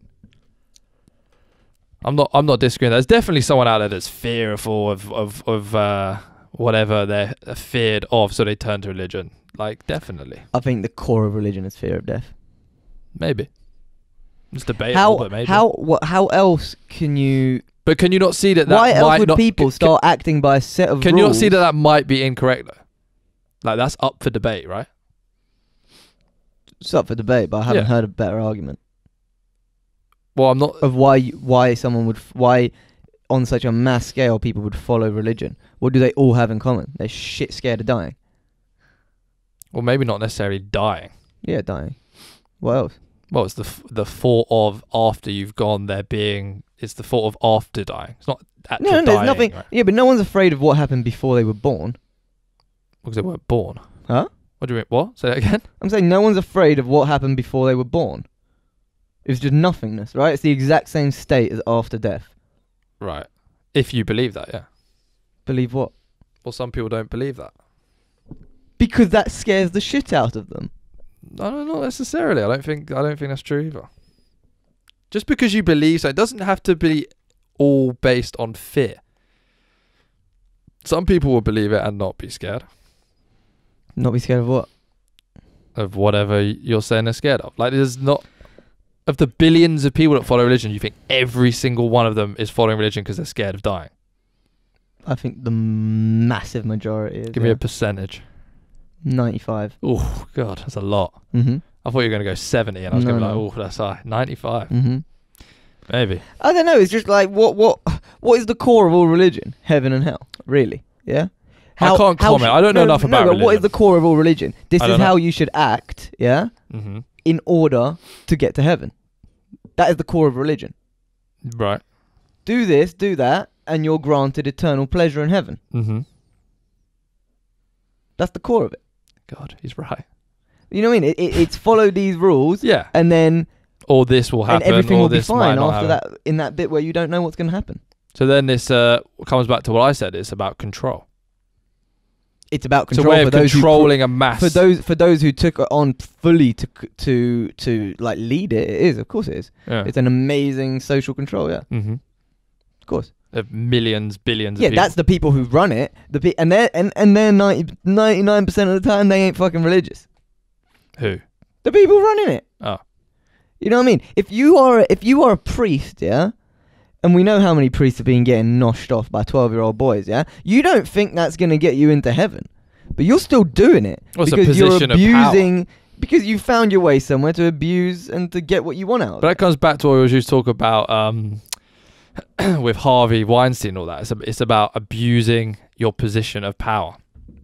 I'm not I'm not disagreeing. There's definitely someone out there that's fearful of of of uh, whatever they're feared of, so they turn to religion. Like definitely, I think the core of religion is fear of death. maybe. It's debatable, How but maybe. how what how else can you? But can you not see that that why else might would not, people start acting by a set of Can you not see that that might be incorrect though? Like that's up for debate, right? It's up for debate, but I haven't Yeah. heard a better argument Well, I'm not. of why you- why someone would f- why on such a mass scale people would follow religion. What do they all have in common? They're shit scared of dying. Well, maybe not necessarily dying. Yeah, dying. What else? Well, it's the the thought of after you've gone there being. It's the thought of after dying. It's not actual No, no, there's nothing. right? Yeah, but no one's afraid of what happened before they were born. Because they weren't born. Huh? What do you mean? What? Say that again. I'm saying no one's afraid of what happened before they were born. It's just nothingness, right? It's the exact same state as after death. Right. If you believe that, yeah. Believe what? Well, some people don't believe that. Because that scares the shit out of them. No, no, not necessarily. I don't think. I don't think that's true either. Just because you believe so, it doesn't have to be all based on fear. Some people will believe it and not be scared Not be scared of what? of whatever you're saying they're scared of. Like, there's not of the billions of people that follow religion. You think every single one of them is following religion because they're scared of dying? I think the massive majority is. Give me yeah. a percentage. 95. Oh God, that's a lot. Mm-hmm. I thought you were going to go 70, and I was No, going to be no. like, oh, that's high. 95, Mm-hmm. maybe. I don't know. It's just like what what what is the core of all religion? Heaven and hell, really? Yeah. I can't comment. I don't know enough about no, but what is the core of all religion? This is know. how you should act. Yeah, Mm-hmm. in order to get to heaven. That is the core of religion. Right. Do this, do that, and you're granted eternal pleasure in heaven. Mm-hmm. That's the core of it. God, he's right. You know what I mean? It, it, it's follow these rules, Yeah. and then Or this will happen. and everything will be fine after happen. that. In that bit where you don't know what's going to happen. So then this uh, comes back to what I said. It's about control. It's about It's a control way for those who controlling a mass. for those for those who took it on fully to to to like lead it. It is, of course, it is. yeah. It's an amazing social control. Yeah, mm-hmm. of course. Of millions, billions. Yeah, of people. that's the people who run it. The pe- and they're and and they're 99 percent of the time they ain't fucking religious. who. The people running it. Oh. You know what I mean? If you are a, if you are a priest, yeah, and we know how many priests have been getting noshed off by twelve year old boys, yeah. You don't think that's gonna get you into heaven, but you're still doing it Well, it's a because you're position of power. abusing because you found your way somewhere to abuse and to get what you want out of But that it. comes back to what we used to talk about um, with Harvey Weinstein and all that. It's, it's about abusing your position of power.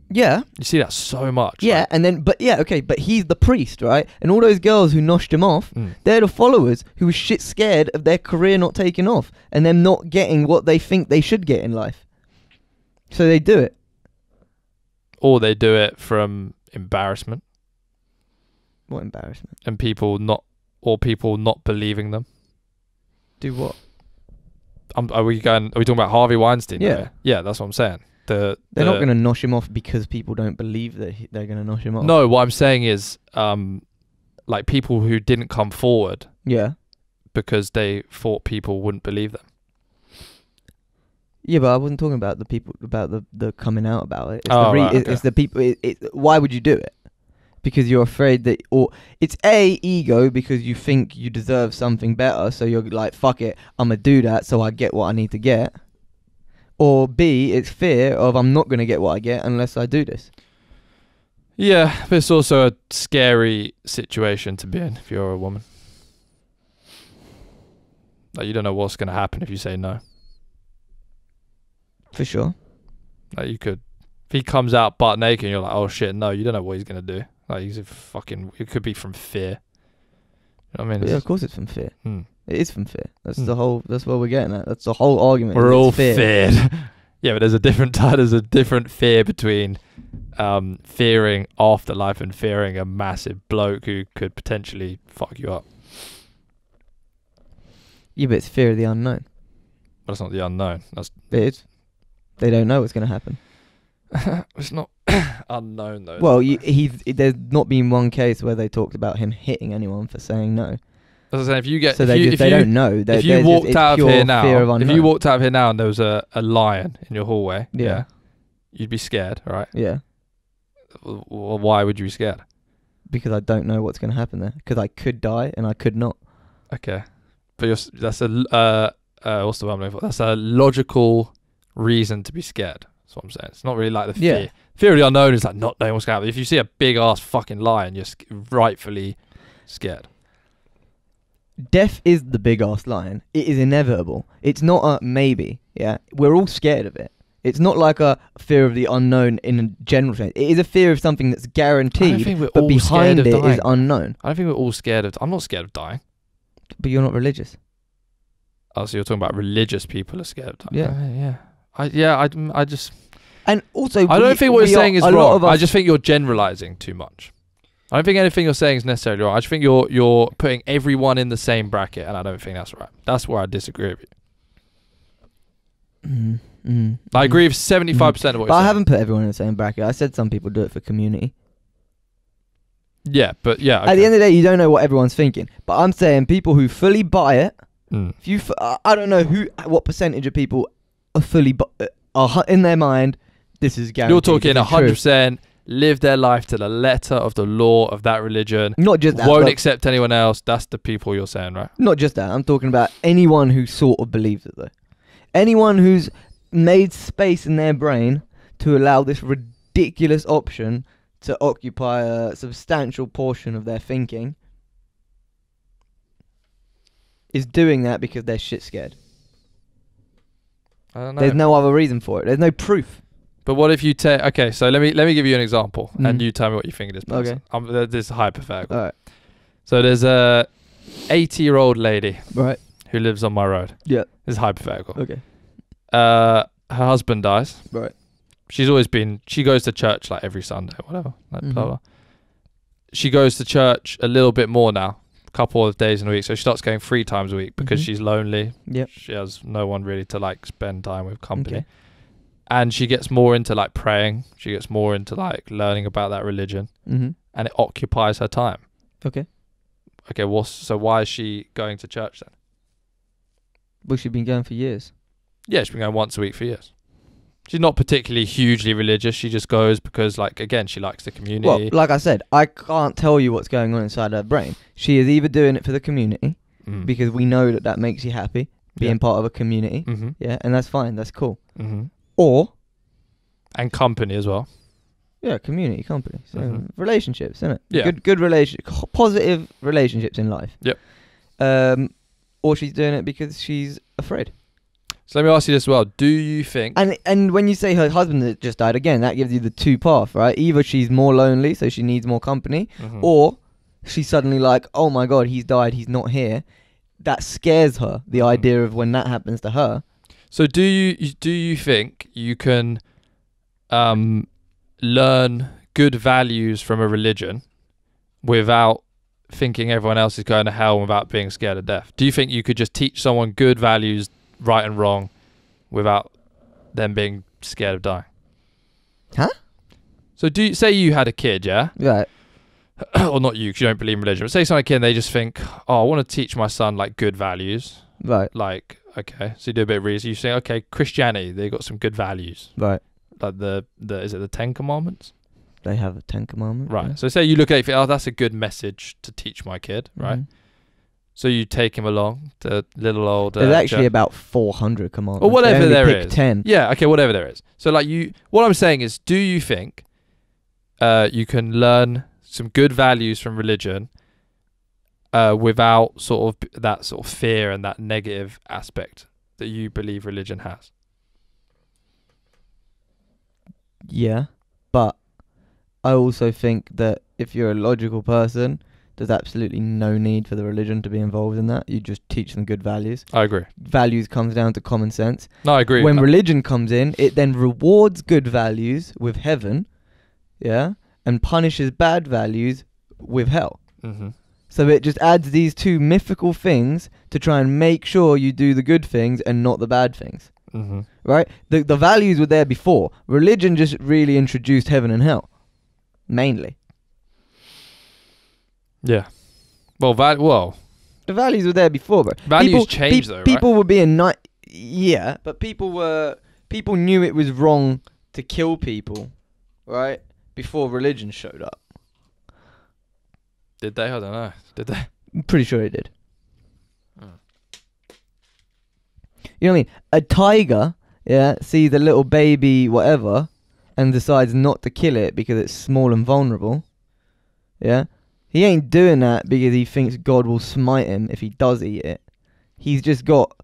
Yeah, You see that so much. yeah, like- and then but yeah, okay, but he's the priest, right? And all those girls who noshed him off, Mm. they're the followers who were shit scared of their career not taking off and them not getting what they think they should get in life. So they do it. Or they do it from embarrassment What embarrassment? and people not, or people not believing them. Do what? Um, are we going? Are we talking about Harvey Weinstein? Yeah. there? yeah, that's what I'm saying. The They're the- not going to nosh him off because people don't believe that he, they're going to nosh him off. No, what I'm saying is, um, like people who didn't come forward Yeah. because they thought people wouldn't believe them. Yeah, but I wasn't talking about the people about the, the coming out about it. It's Oh, the re- right, okay. it's the people. It, it, why would you do it? Because you're afraid that, or it's a ego because you think you deserve something better, so you're like, fuck it, I'm gonna do that, so I get what I need to get. Or B, it's fear of I'm not gonna get what I get unless I do this. Yeah, but it's also a scary situation to be in if you're a woman. Like you don't know what's gonna happen if you say no. For sure. Like you could, if he comes out butt naked, and you're like, oh shit, no, you don't know what he's gonna do. Like he's a fucking. It could be from fear. You know I mean? yeah, of course it's from fear. hmm. It is from fear. That's Hmm. the whole. That's what we're getting at. That's the whole argument. We're all it's fear. feared. Yeah, but there's a different type. There's a different fear between um, fearing afterlife and fearing a massive bloke who could potentially fuck you up. Yeah, but it's fear of the unknown. That's not the unknown. That's It is. They don't know what's going to happen. it's not unknown though. Well, you, he's there's not been one case where they talked about him hitting anyone for saying no. as I say, if you get so if they you, just, if they you, don't know. They're, if you they're just- walked out of here now, of if you walked out of here now and there was a, a lion in your hallway, Yeah. you'd be scared, right? yeah, W- w- why would you be scared? because I don't know what's going to happen there. Because I could die and I could not. Okay, but you're, s- that's a uh, uh, what's the word I'm looking for? That's a logical reason to be scared. That's what I'm saying. It's not really like the Yeah. fear. Fear of the unknown is like not knowing what's going to happen. If you see a big ass fucking lion, you're sc- rightfully scared. Death is the big ass lion. It is inevitable. It's not a maybe. Yeah, we're all scared of it. It's not like a fear of the unknown in a general sense. It is a fear of something that's guaranteed, but behind it is dying. unknown. I don't think we're all scared of. I'm not scared of dying. But you're not religious. Oh, so you're talking about religious people are scared of dying? Yeah. Uh, yeah. I yeah. I, I just And also, I don't we- think what you're saying is wrong. I just think you're generalizing too much. I don't think anything you're saying is necessarily wrong. I just think you're you're putting everyone in the same bracket, and I don't think that's right. That's where I disagree with you. Mm, mm, I mm. agree with seventy five percent of what But I saying. haven't put everyone in the same bracket. I said some people do it for community. Yeah, but yeah. At the end of the day, you don't know what everyone's thinking. But I'm saying people who fully buy it. Mm. If you, f- I I don't know who, what percentage of people are fully bu- uh, are in their mind. This is guaranteed. you're talking this is true. hundred percent. Live their life to the letter of the law of that religion. Not just that. Won't but accept anyone else. That's the people you're saying, right? not just that. I'm talking about anyone who sort of believes it though. Anyone who's made space in their brain to allow this ridiculous option to occupy a substantial portion of their thinking is doing that because they're shit scared. I don't know. There's no other reason for it. There's no proof. But what if you take? Okay, so let me let me give you an example, and Mm. you tell me what you think of this person. Okay. Um, th- this is hypothetical. All right. So there's a 80 year old lady Right. who lives on my road. Yeah. This is hypothetical. Okay. Uh, her husband dies. Right. She's always been. She goes to church like every Sunday, whatever. Like blah Mhm. blah. She goes to church a little bit more now, a couple of days in a week. So she starts going three times a week because Mhm. she's lonely. Yep. She has no one really to like spend time with company. Okay. And she gets more into like praying. She gets more into like learning about that religion, Mm-hmm. and it occupies her time. Okay. Okay, well, so why is she going to church then? Well, she's been going for years. Yeah, she's been going once a week for years. She's not particularly hugely religious. She just goes because, like, again, she likes the community. Well, like I said, I can't tell you what's going on inside her brain. She is either doing it for the community mm. because we know that that makes you happy, being Yeah. part of a community. hmm Yeah, and that's fine. That's cool. hmm Or and company as well. yeah, community, company, so Mhm. relationships, isn't it? Yeah. Good, good relation, positive relationships in life. Yep. Um, or she's doing it because she's afraid. So let me ask you this as well: Do you think? And and when you say her husband that just died again, that gives you the two path, right? Either she's more lonely, so she needs more company, Mhm. or she's suddenly like, oh my god, he's died, he's not here. That scares her. The Mhm. idea of when that happens to her. so do you do you think you can um, learn good values from a religion without thinking everyone else is going to hell without being scared of death? Do you think you could just teach someone good values, right and wrong, without them being scared of dying? Huh? So do you, say you had a kid, yeah? Right. or not you, because you don't believe in religion. But say someone kid, and they just think, oh, I want to teach my son like good values. Right. Like, okay, so you do a bit of research. You say, okay, Christianity, they got some good values. Right. Like the the is it the Ten Commandments? They have a Ten Commandments. Right. So say you look at it, you think, oh, that's a good message to teach my kid, right? Mhm. So you take him along to little old. Uh, There's actually church. about 400 commandments. Or whatever there is. 10. Yeah. Okay. Whatever there is. So like you, what I'm saying is, do you think, uh, you can learn some good values from religion, uh, without sort of that sort of fear and that negative aspect that you believe religion has? Yeah, but I also think that if you're a logical person, there's absolutely no need for the religion to be involved in that. You just teach them good values. I agree. Values comes down to common sense. No, I agree. When Uh, religion comes in, it then rewards good values with heaven, yeah, and punishes bad values with hell. mhm. So it just adds these two mythical things to try and make sure you do the good things and not the bad things. Mhm. Right? The the values were there before. Religion just really introduced heaven and hell. Mainly. Yeah. Well, val- well, The values were there before, but Values people, change though, right? People were being nice. Yeah, but people were people knew it was wrong to kill people, right? Before religion showed up. did they? I don't know. Did they? I'm pretty sure it did. Oh. You know what I mean? A tiger, yeah, sees a little baby, whatever, and decides not to kill it because it's small and vulnerable. Yeah, he ain't doing that because he thinks God will smite him if he does eat it. He's just got.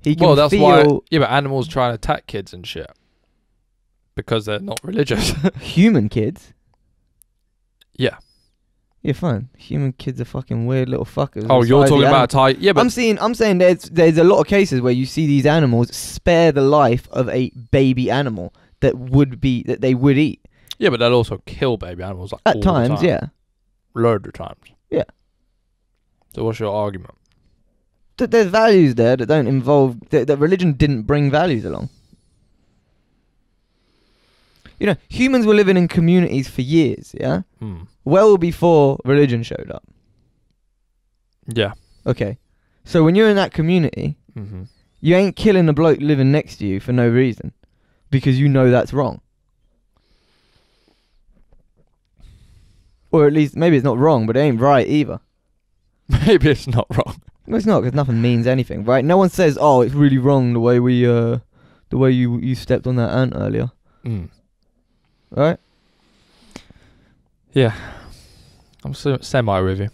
He can Well, that's feel why. Yeah, but animals try and attack kids and shit because they're not religious. human kids. Yeah. Yeah, fine. Human kids are fucking weird little fuckers. oh, you're talking about tiger. Yeah, but I'm seeing. I'm saying there's there's a lot of cases where you see these animals spare the life of a baby animal that would be that they would eat yeah, but they'll also kill baby animals like all at the times. time. Yeah, loads of times. Yeah. So what's your argument? Th- there's values there that don't involve that, that religion didn't bring values along. You know, humans were living in communities for years. Yeah, Hmm. well before religion showed up. Yeah. Okay, so when you're in that community, Mm-hmm. You ain't killing a bloke living next to you for no reason. Because you know that's wrong. Or at least, maybe it's not wrong, but it ain't right either. Maybe it's not wrong. Well, it's not, because nothing means anything, right? No one says, oh, it's really wrong the way we, uh, the way you, you stepped on that ant earlier, Mm. right? Yeah. I'm se- semi with you.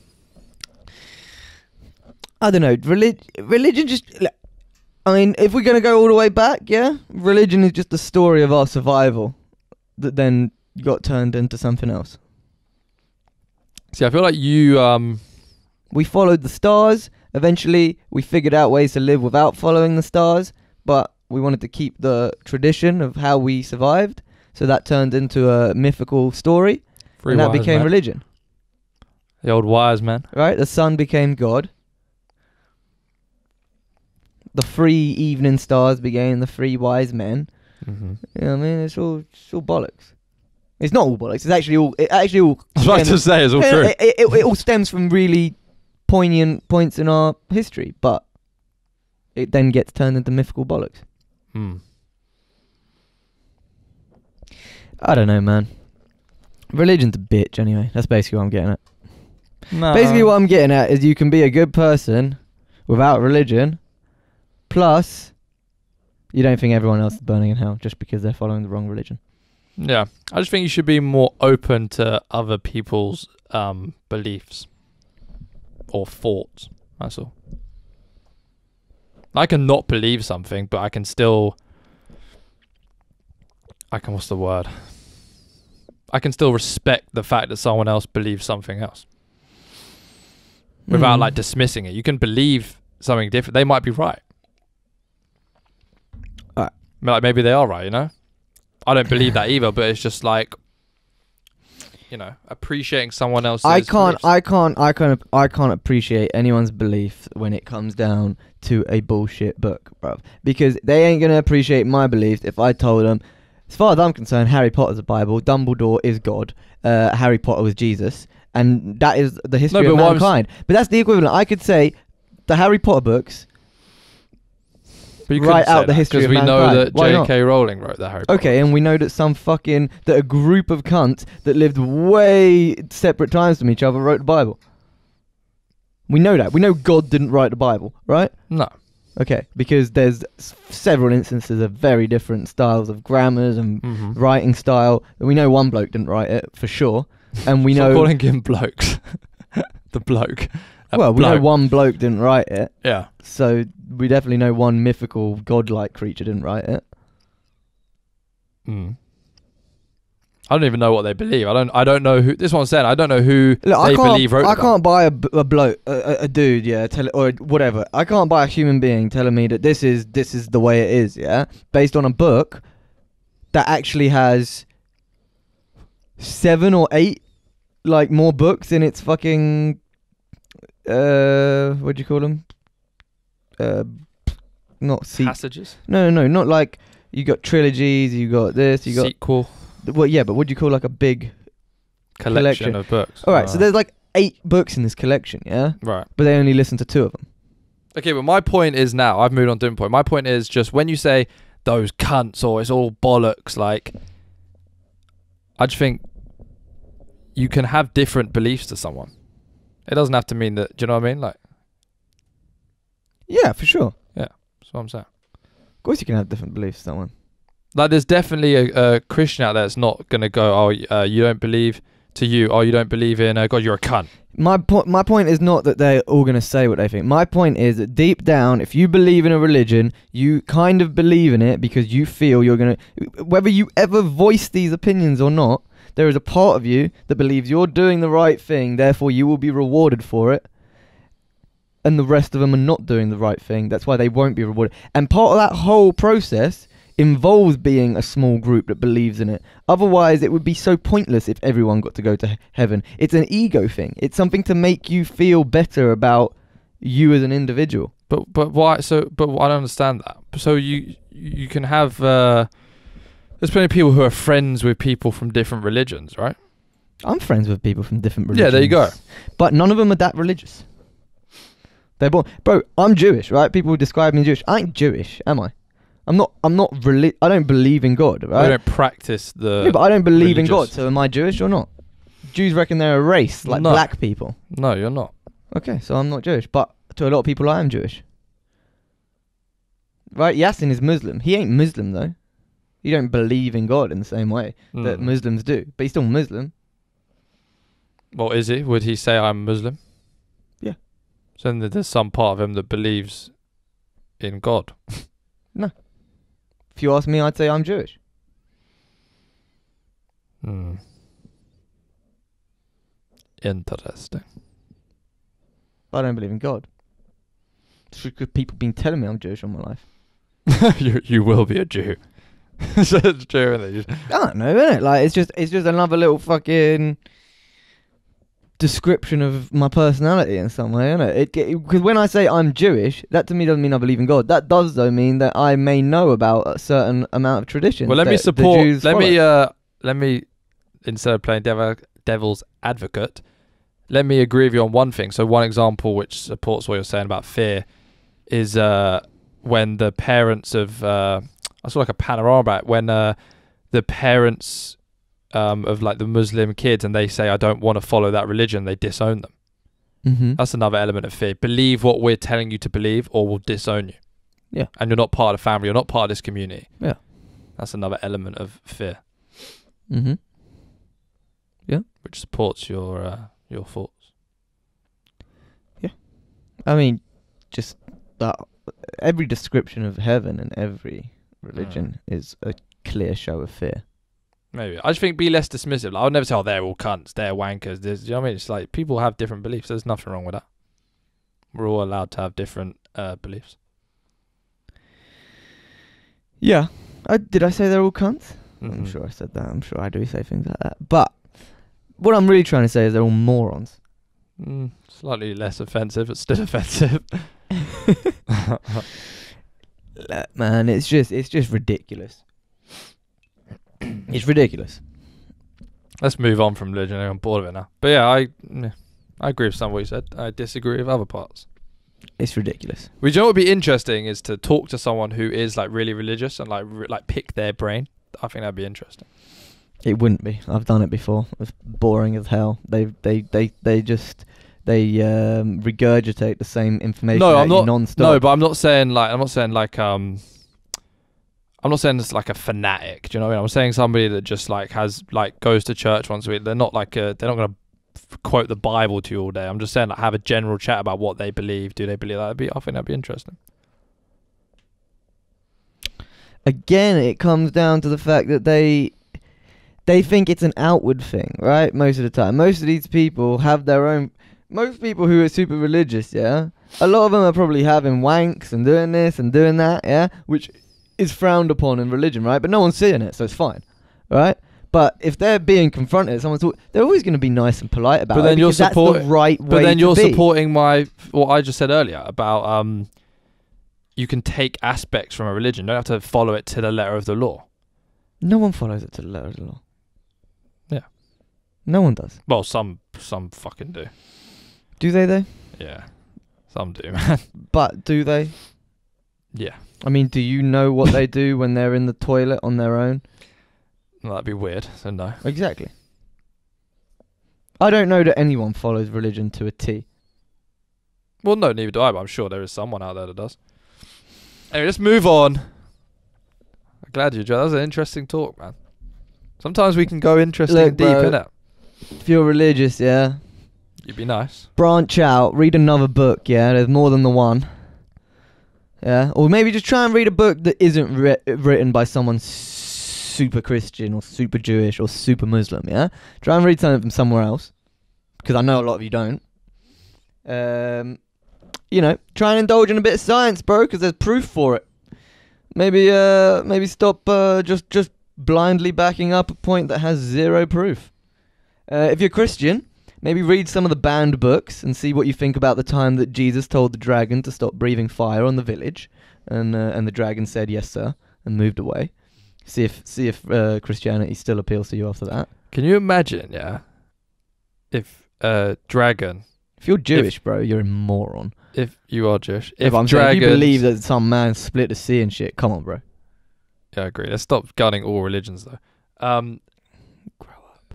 I don't know. Relig- religion just. I mean, if we're going to go all the way back, yeah? Religion is just the story of our survival that then got turned into something else. See, I feel like you. Um. We followed the stars. Eventually, we figured out ways to live without following the stars, but we wanted to keep the tradition of how we survived. So that turned into a mythical story, Free and that became man. religion, The old wise man. right? The sun became God. The three evening stars became the three wise men. Mm-hmm. You know what I mean? It's all, it's all bollocks. It's not all bollocks. It's actually all. It actually all. I was about to stems- say it's all true. It, it, it, it all stems from really poignant points in our history, but it then gets turned into mythical bollocks. Mm. I don't know, man. Religion's a bitch, anyway. That's basically what I'm getting at. No. Basically, what I'm getting at is you can be a good person without religion, plus you don't think everyone else is burning in hell just because they're following the wrong religion. Yeah, I just think you should be more open to other people's um, beliefs or thoughts. That's all. I can not believe something, but I can still. I can. What's the word? I can still respect the fact that someone else believes something else without Mm. like dismissing it. You can believe something different. They might be right. Alright. Like maybe they are right. You know. I don't believe that either, but it's just like, you know, appreciating someone else's. I can't, beliefs. I can't, I can't, I can't appreciate anyone's belief when it comes down to a bullshit book, bruv. Because they ain't gonna appreciate my beliefs if I told them, as far as I'm concerned, Harry Potter's a Bible, Dumbledore is God, uh, Harry Potter was Jesus, and that is the history but of what I'm s- mankind. But that's the equivalent. I could say the Harry Potter books. But you write out the that, history 'cause of we know mankind. that Why not? J.K. Rowling wrote the Harry Potter. Okay, and we know that some fucking that a group of cunts that lived way separate times from each other wrote the Bible. We know that. We know God didn't write the Bible, right? no, Okay, because there's s- several instances of very different styles of grammars and mm-hmm. writing style. We know one bloke didn't write it for sure, and we Stop know calling him blokes. the bloke. A well, we know one bloke didn't write it, Yeah. so we definitely know one mythical godlike creature didn't write it. Mm. I don't even know what they believe. I don't. I don't know who. This is what I'm saying. I don't know who Look, I they can't, believe wrote I the can't buy a bloke, a, a- a dude, yeah, tell or whatever. I can't buy a human being telling me that this is this is the way it is, yeah, based on a book that actually has seven or eight, like more books in its fucking, uh, what do you call them? Uh, not se- passages. No, no, no, not like you got trilogies. You got this. You got sequel well, yeah, but what do you call like a big? collection, Collection. of books. All right, so there's like eight books in this collection, yeah, right. but they only listen to two of them. Okay, but my point is now I've moved on to different point. My point is just when you say those cunts or it's all bollocks, like I just think you can have different beliefs to someone. It doesn't have to mean that. Do you know what I mean? Like Yeah, for sure. that's what I'm saying. Of course, you can have different beliefs. That one. Like there's definitely a, a Christian out there that's not gonna go, oh, uh, you don't believe to you, oh, you don't believe in uh, God, you're a cunt. My point. My point is not that they're all gonna say what they think. My point is that deep down, if you believe in a religion, you kind of believe in it because you feel you're gonna. Whether you ever voice these opinions or not, there is a part of you that believes you're doing the right thing. Therefore, you will be rewarded for it. And the rest of them are not doing the right thing. That's why they won't be rewarded. And part of that whole process involves being a small group that believes in it. Otherwise, it would be so pointless if everyone got to go to heaven. It's an ego thing. It's something to make you feel better about you as an individual. But but why? So but I don't understand that. So you you can have. Uh, there's plenty of people who are friends with people from different religions, right? I'm friends with people from different religions. Yeah, there you go. But none of them are that religious. They're born, bro. I'm Jewish, right? People describe me as Jewish. I ain't Jewish, am I? I'm not. I'm not. Reli- I don't believe in God, right? don't practice the. yeah, but I don't believe in God. So am I Jewish or not? Jews reckon they're a race, like No. black people. no, you're not. Okay, so I'm not Jewish, but to a lot of people, I am Jewish. Right? Yasin is Muslim. He ain't Muslim though. He don't believe in God in the same way that Mm. Muslims do, but he's still Muslim. Well, is he? Would he say I'm Muslim? Yeah. So then there's some part of him that believes in God. No. If you ask me, I'd say I'm Jewish. Hmm. Interesting. I don't believe in God. It's because people been telling me I'm Jewish all my life. you you will be a Jew. so it's true, and they just I don't know, innit? Like it's just it's just another little fucking description of my personality in some way, innit? It because when I say I'm Jewish, that to me doesn't mean I believe in God. That does though mean that I may know about a certain amount of tradition. Well, let me support. Let me uh, let me instead of playing devil, devil's advocate, let me agree with you on one thing. So one example which supports what you're saying about fear is uh when the parents of uh I saw like a panorama about when uh the parents um of like the Muslim kids and they say I don't want to follow that religion, they disown them. Mhm. That's another element of fear. Believe what we're telling you to believe, or we'll disown you. Yeah. And you're not part of the family. You're not part of this community. Yeah. That's another element of fear, Mm-hmm. Yeah. Which supports your uh, your thoughts. Yeah. I mean, just that every description of heaven and every religion is a clear show of fear. Maybe I just think be less dismissive. Like, I would never say, "Oh, they're all cunts, they're wankers." There's, you know what I mean? It's like people have different beliefs. There's nothing wrong with that. We're all allowed to have different uh, beliefs. Yeah. I, did I say they're all cunts? I'm Mhm. sure I said that. I'm sure I do say things like that. But what I'm really trying to say is they're all morons. Mm, slightly less offensive, but still offensive. Man, it's just it's just ridiculous. it's ridiculous. Let's move on from religion. I'm bored of it now. But yeah, I yeah, I agree with some of what you said. I disagree with other parts. It's ridiculous. Which you know what would be interesting is to talk to someone who is like really religious and like re- like pick their brain. I think that'd be interesting. It wouldn't be. I've done it before. It's boring as hell. They they they they just they um, regurgitate the same information No, I'm not- non-stop. No, but I'm not saying like I'm not saying like um I'm not saying it's like a fanatic. Do you know what I mean? I'm saying somebody that just like has like goes to church once a week. They're not like a, they're not gonna f- quote the Bible to you all day. I'm just saying like have a general chat about what they believe. Do they believe that? That'd be I think that'd be interesting. again, it comes down to the fact that they they think it's an outward thing, right? Most of the time, most of these people have their own. Most people who are super religious, yeah, a lot of them are probably having wanks and doing this and doing that, yeah, which is frowned upon in religion, right? But no one's seeing it, so it's fine, right? But if they're being confronted, someone's they're always going to be nice and polite about But it. then you're because that's support- the right way But then to you're be. supporting my what I just said earlier about um, you can take aspects from a religion. You don't have to follow it to the letter of the law. No one follows it to the letter of the law. Yeah. No one does. Well, some some fucking do. Do they though? Yeah, some do, man. But do they? yeah, I mean, do you know what they do when they're in the toilet on their own? well, that'd be weird. So no. Exactly. I don't know that anyone follows religion to a T. Well, no, neither do I. But I'm sure there is someone out there that does. Anyway, let's move on. I'm glad you, Joe. That was an interesting talk, man. Sometimes we can go interesting Look, deep bro. in it. If you're religious, yeah, You'd be nice. branch out, read another book, yeah. There's more than the one. Yeah, or maybe just try and read a book that isn't ri- written by someone super Christian or super Jewish or super Muslim. Yeah, try and read something from somewhere else, because I know a lot of you don't. Um, you know, try and indulge in a bit of science, bro, because there's proof for it. Maybe, uh, maybe stop uh, just just blindly backing up a point that has zero proof. Uh, if you're Christian, maybe read some of the banned books and see what you think about the time that Jesus told the dragon to stop breathing fire on the village, and uh, and the dragon said yes, sir, and moved away. See if see if uh, Christianity still appeals to you after that. Can you imagine, yeah, if uh dragon, If you're Jewish, bro, you're a moron. if you are Jewish, If, if, I'm saying, if you believe that some man split the sea and shit, come on, bro. Yeah, I agree. Let's stop gunning all religions though. Um, Grow up.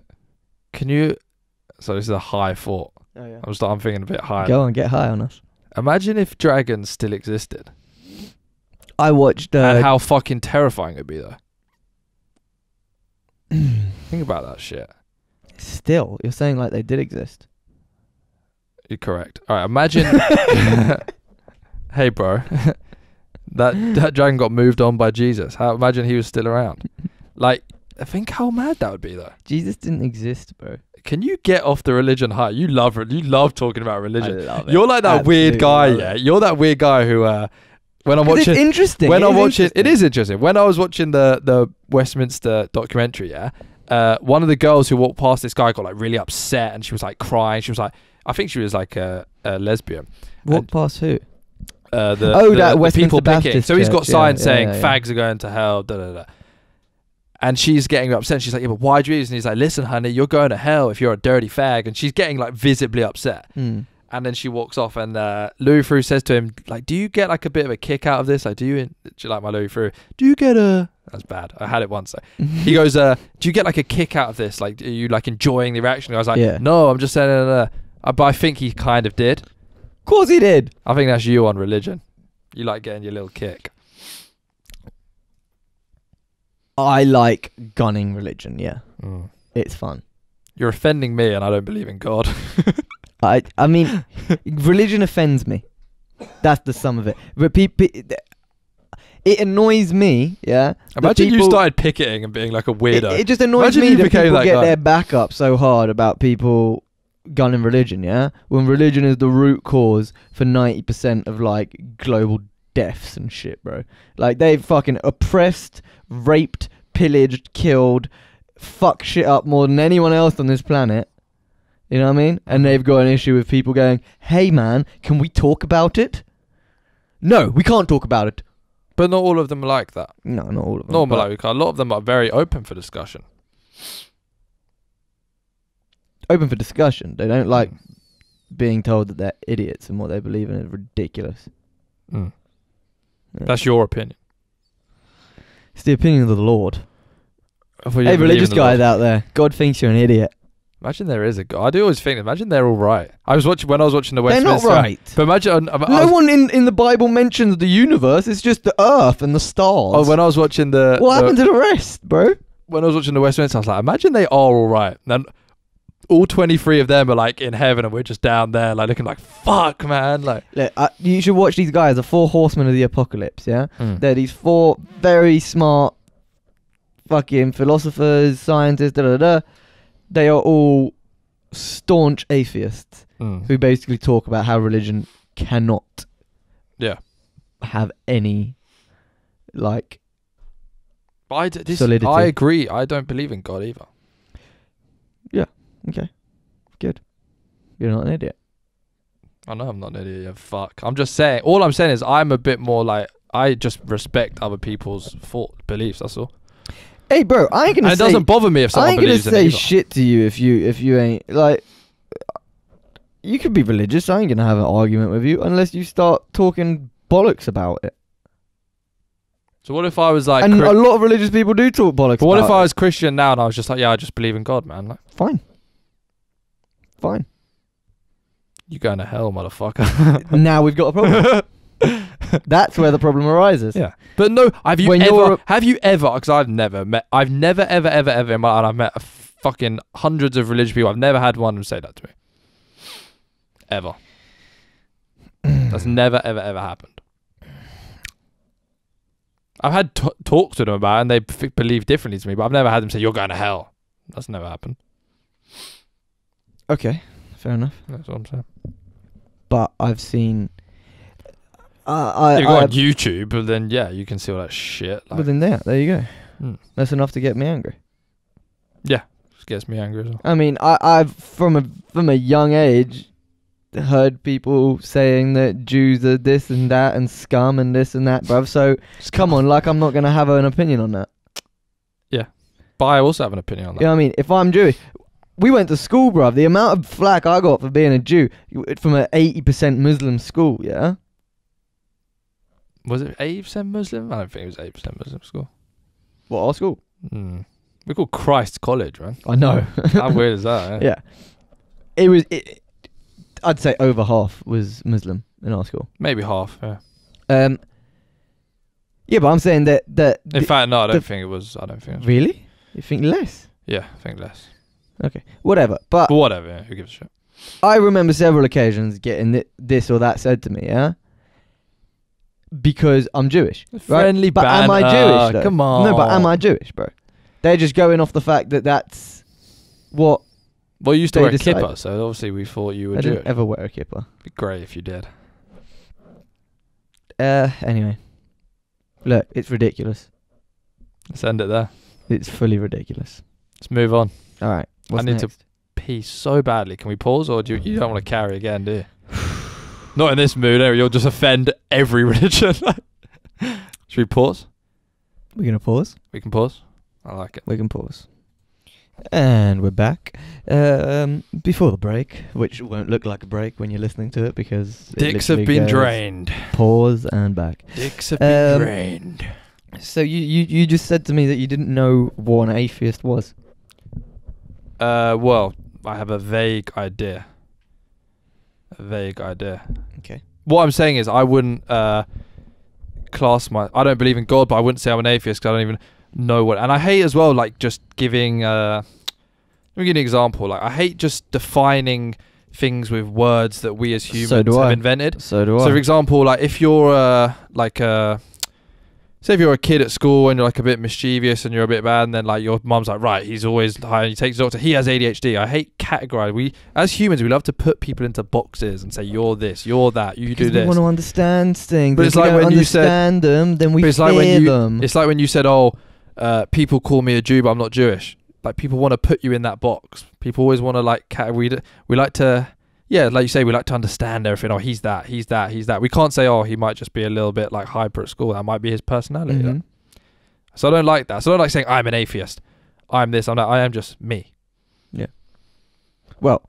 can you? So this is a high thought. Oh yeah. I'm just I'm thinking a bit higher. Go on, get high on us. Imagine if dragons still existed, I watched. Uh, and how fucking terrifying it'd be though. Think about that shit. still, you're saying like they did exist. You're correct. All right, imagine. hey, bro, that that dragon got moved on by Jesus. How imagine he was still around? Like, I think how mad that would be though. Jesus didn't exist, bro. Can you get off the religion high? You love. You love talking about religion. I love it. You're like that weird guy, yeah. You're that weird guy who, uh, when I'm watching, it's interesting. when It I'm watching, it interesting. interesting. When I was watching the the Westminster documentary, yeah, uh, one of the girls who walked past this guy got like really upset, and she was like crying. She was like, I think she was like a, a lesbian. Walk and- past who? Uh, the, Oh, the, that the Westminster people picking. Baptist So he's got signs yeah, saying fags are going to hell. Da da da. And she's getting upset. She's like, "Yeah, but why do you?" And he's like, "Listen, honey, you're going to hell if you're a dirty fag." And she's getting like visibly upset. Hmm. And then she walks off, and uh, Louis Theroux says to him, "Like, do you get like a bit of a kick out of this? Like, do you? Do you like my Louis Theroux? Do you get a? That's bad. I had it once. So. He goes, uh, "Do you get like a kick out of this? Like, are you like enjoying the reaction?" I was like, Yeah. "No, I'm just saying." Uh, uh, uh, but I think he kind of did. Of course he did. I think that's you on religion. You like getting your little kick. I like gunning religion. Yeah, Mm. it's fun. You're offending me, and I don't believe in God. I I mean, religion offends me. That's the sum of it. But pe- pe- it annoys me. Yeah. that Imagine you started picketing and being like a It, weirdo. it just annoys Imagine me you that became people that get guy. their back up so hard about people gunning religion. Yeah, when religion is the root cause for ninety percent of like global deaths and shit, bro. Like they've fucking oppressed, raped, pillaged, killed, fuck shit up more than anyone else on this planet. You know what I mean? And they've got an issue with people going, "Hey man, can we talk about it?" No, we can't talk about it. but not all of them are like that. No, not all of them. Not all like a lot of them are very open for discussion. open for discussion. They don't like being told that they're idiots and what they believe in is ridiculous. Mm. Yeah. That's your opinion. It's the opinion of the Lord. Hey, religious guys out there, God thinks you're an idiot. Imagine there is a God. I do always think. Imagine they're all right. I was watching when I was watching the They're Westminster. not right. But imagine. Um, um, I, I No was- one in, in the Bible mentions the universe. It's just the earth and the stars. Oh, when I was watching the, what the- happened to the rest, bro? when I was watching the Westminster, I was like, imagine they are all right. And all 23 of them are like in heaven and we're just down there, like looking like, fuck, man. Like, Look, uh, you should watch these guys, the four horsemen of the apocalypse, yeah? Mm. They're these four very smart fucking philosophers, scientists, da da da. They are all staunch atheists Mm. who basically talk about how religion cannot Yeah. have any like I, d- this, Solidity. I agree. I don't believe in God either. Okay good you're not an idiot I know I'm not an idiot. yeah, Fuck. I'm just saying. All I'm saying is I'm a bit more like I just respect other people's thought beliefs. That's all. hey bro i ain't gonna And it doesn't bother me if someone I ain't gonna believes in it say shit to you if you if you ain't like you could be religious i ain't gonna have an argument with you unless you start talking bollocks about it So what if I was like, and a lot of religious people do talk bollocks but what if I was Christian now and I was just like, yeah, I just believe in God, man. Like, fine fine You're going to hell, motherfucker. now we've got a problem that's where the problem arises Yeah. But no, have you When ever? Have you ever? Because I've never met. I've never, ever, ever, ever in my and I've met a fucking hundreds of religious people. I've never had one say that to me. Ever. That's never, ever, ever happened. I've had t- talks with them about it and they f- believe differently to me, but I've never had them say you're going to hell. That's never happened. Okay fair enough That's what I'm saying. but i've seen uh, I, you go I, on YouTube, but then yeah, you can see all that shit. Like, but then there there you go Hmm. that's enough to get me angry Yeah. just gets me angry as well. I mean, I, I've from a from a young age heard people saying that Jews are this and that and scum and this and that, bruv. So come on, like I'm not gonna have an opinion on that. Yeah, but I also have an opinion on that. You know what I mean? If I'm Jewish, we went to school, bruv. The amount of flack I got for being a Jew from an 80% Muslim school, yeah. Was it eighty percent Muslim? I don't think it was eighty percent Muslim school. What our school? Hmm. We're called Christ College, right? I know. How weird is that? eh? yeah. It was. It, I'd say over half was Muslim in our school. Maybe half. Yeah. Um. Yeah, but I'm saying that that In the- fact, no, I don't the- think it was. I don't think. It was. really. You think less? Yeah, I think less. Okay, whatever. But But whatever. Yeah, who gives a shit? I remember several occasions getting thi- this or that said to me, yeah, because I'm Jewish. Right? Friendly but am I Jewish? Though? come on. No, but am I Jewish, bro? They're just going off the fact that that's what Well, you used to wear a kippah, so obviously we thought you were I Jewish. didn't ever wear a kippah. Be great if you did. Uh, anyway, look, it's ridiculous. Let's end it there. It's fully ridiculous. Let's move on. All right, what's need to- Pee so badly. Can we pause, or do you, you don't want to carry again, do you? Not in this mood. You'll just offend every religion. Should we pause? We're gonna pause. We can pause. I like it. We can pause. And we're back. Um, before the break, which won't look like a break when you're listening to it because it Dicks have been drained. Pause and back. Dicks have been been drained. So you, you you just said to me that you didn't know what an atheist was. Uh, well, I have a vague idea. A vague idea. Okay. What I'm saying is, I wouldn't uh class my. I don't believe in God, but I wouldn't say I'm an atheist because I don't even know what. And I hate as well, like just giving. uh Let me give you an example. Like I hate just defining things with words that we as humans So have I. invented. So do I. So, for example, like if you're uh, like uh, say if you're a kid at school and you're like a bit mischievous and you're a bit bad, and then like your mom's like, right, he's always high, and you take the doctor, he has ADHD. I hate categorize. We as humans, we love to put people into boxes and say you're this, you're that, you do we this. want to understand things. But it's like don't when you said- understand them, then we it's fear like when you- them. It's like when you said, oh, uh, people call me a Jew, but I'm not Jewish. Like people want to put you in that box. People always want to like cat- we we like to. Yeah, like you say, we like to understand everything. Oh, he's that, he's that, he's that. We can't say, oh, he might just be a little bit like hyper at school. That might be his personality. Mhm. So I don't like that. So I don't like saying I'm an atheist. I'm this. I'm that. I am just me. Yeah. Well,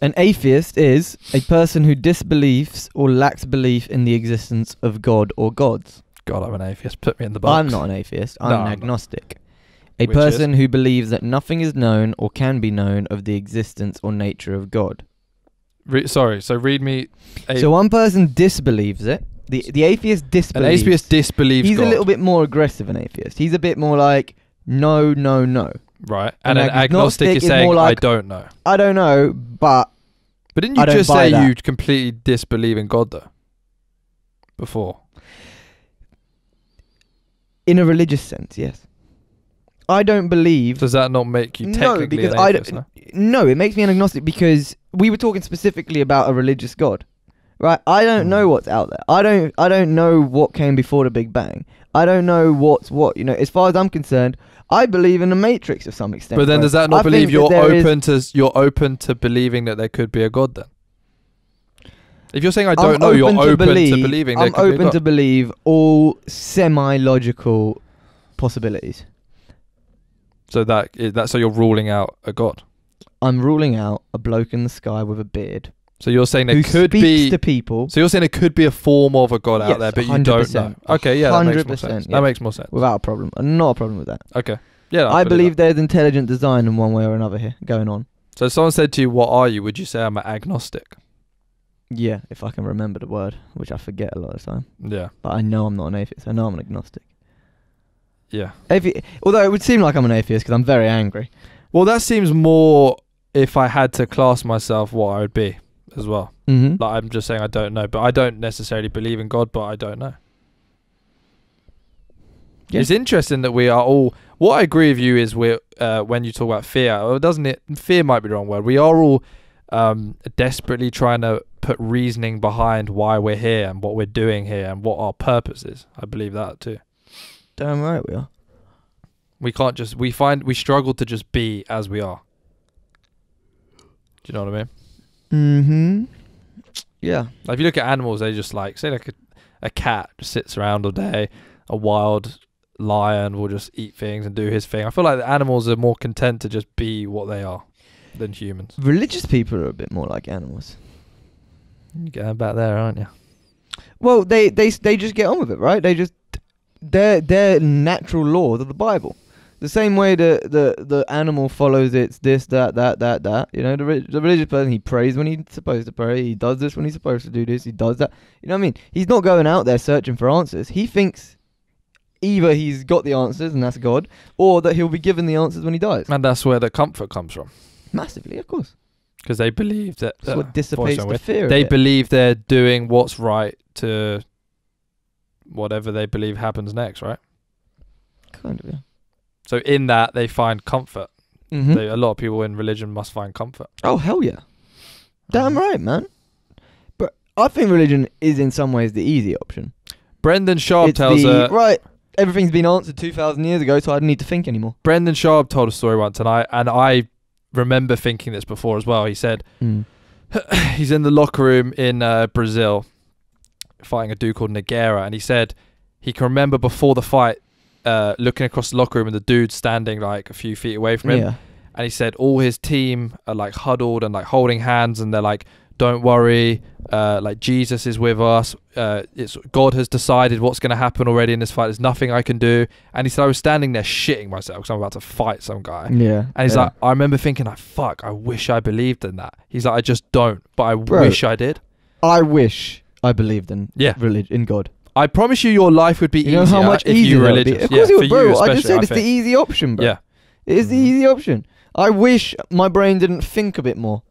an atheist is a person who disbelieves or lacks belief in the existence of God or gods. God, I'm an atheist. Put me in the box. I'm not an atheist. I'm No, an I'm not. agnostic. A Which person who believes that nothing is known or can be known of the existence or nature of God. Re- sorry. So read me. So one person disbelieves it. The the atheist disbelieves. an disbelieves. atheist disbelieves He's God. a little bit more aggressive. An atheist. He's a bit more like no, no, no. right, and an an agnostic, agnostic is is saying like- I don't know. I don't know, but But didn't you just say that. you completely disbelieve in God though? Before. in a religious sense, yes. I don't believe. Does that not make you No, technically because I atheist? don't- no? No, it makes me an agnostic because we were talking specifically about a religious God, right? I don't know Mm. what's out there. I don't. I don't know what came before the Big Bang. I don't know what's what. You know, as far as I'm concerned, I believe in the Matrix to some extent. But then right? does that I not believe you're that there is- open to you're open to believing that there could be a god then? If you're saying I I'm don't know, you're open open to, believing there I'm could be a open god. to believe all semi-logical possibilities. so that i- that so you're ruling out a god. I'm ruling out a bloke in the sky with a beard So you're saying there who could speaks be to people So you're saying it could be a form of a god out Yes, there, but you don't know. 100%. Okay, yeah, that makes more 100%, yeah. That makes more sense. without a problem. Uh, not a problem with that. Okay, yeah, I believe that. there's intelligent design in one way or another here going on. So if someone said to you, "What are you?" Would you say I'm an agnostic? Yeah, if I can remember the word, which I forget a lot of the time. Yeah, But I know I'm not an atheist. I know I'm an agnostic. yeah. Athe- although it would seem like I'm an atheist because I'm very angry. Well, that seems more if I had to class myself what I would be as well. Mm-hmm. Like I'm just saying I don't know, but I don't necessarily believe in God, but I don't know. Yeah. It's interesting that we are all. What I agree with you is we're uh, when you talk about fear, or doesn't it? Fear might be the wrong word. We are all um, desperately trying to put reasoning behind why we're here and what we're doing here and what our purpose is. I believe that too. Damn right we are. We can't just. We find we struggle to just be as we are. Do you know what I mean? Mm-hmm. Yeah. Like if you look at animals, they just like say like a, a cat just sits around all day. A wild lion will just eat things and do his thing. I feel like the animals are more content to just be what they are than humans. Religious people are a bit more like animals. You're getting back there, aren't you? Well, they they they just get on with it, right? They just their their natural laws of the Bible. The same way the, the, the animal follows its this that that that that. You know, the re- the religious person he prays when he's supposed to pray. He does this when he's supposed to do this. He does that. You know what I mean? He's not going out there searching for answers. He thinks either he's got the answers and that's God, or that he'll be given the answers when he dies. And that's where the comfort comes from, Massively, of course. because they believe that That's uh, what dissipates the with- fear. of they it. believe they're doing what's right to whatever they believe happens next, right? kind of yeah. So in that they find comfort. Mhm. They, a lot of people in religion must find comfort. Oh hell yeah. Damn Mhm. right, man. But I think religion is in some ways the easy option. Brendan Schaub It's tells the, a right. Everything's been answered two thousand years ago, so I don't need to think anymore. Brendan Schaub told a story once, and I and I remember thinking this before as well. He said he's in the locker room in uh, Brazil fighting a dude called Nogueira, and he said he can remember before the fight uh, looking across the locker room and the dude standing like a few feet away from him, Yeah. and he said all his team are like huddled and like holding hands, and they're like, "Don't worry, uh, like Jesus is with us. Uh, it's God has decided what's going to happen already in this fight. There's nothing I can do." And he said, "I was standing there shitting myself because I'm about to fight some guy." Yeah. And he's yeah. like, I remember thinking, like, fuck, I wish I believed in that. He's like, I just don't, but I Bro. wish I did. I wish I believed in Yeah. religion in God. I promise you, your life would be You know easier how much if easier you were religious. Of course yeah, it would, bro. I just said it's think. the easy option, bro. Yeah, It is the Mhm. easy option. I wish my brain didn't think a bit more.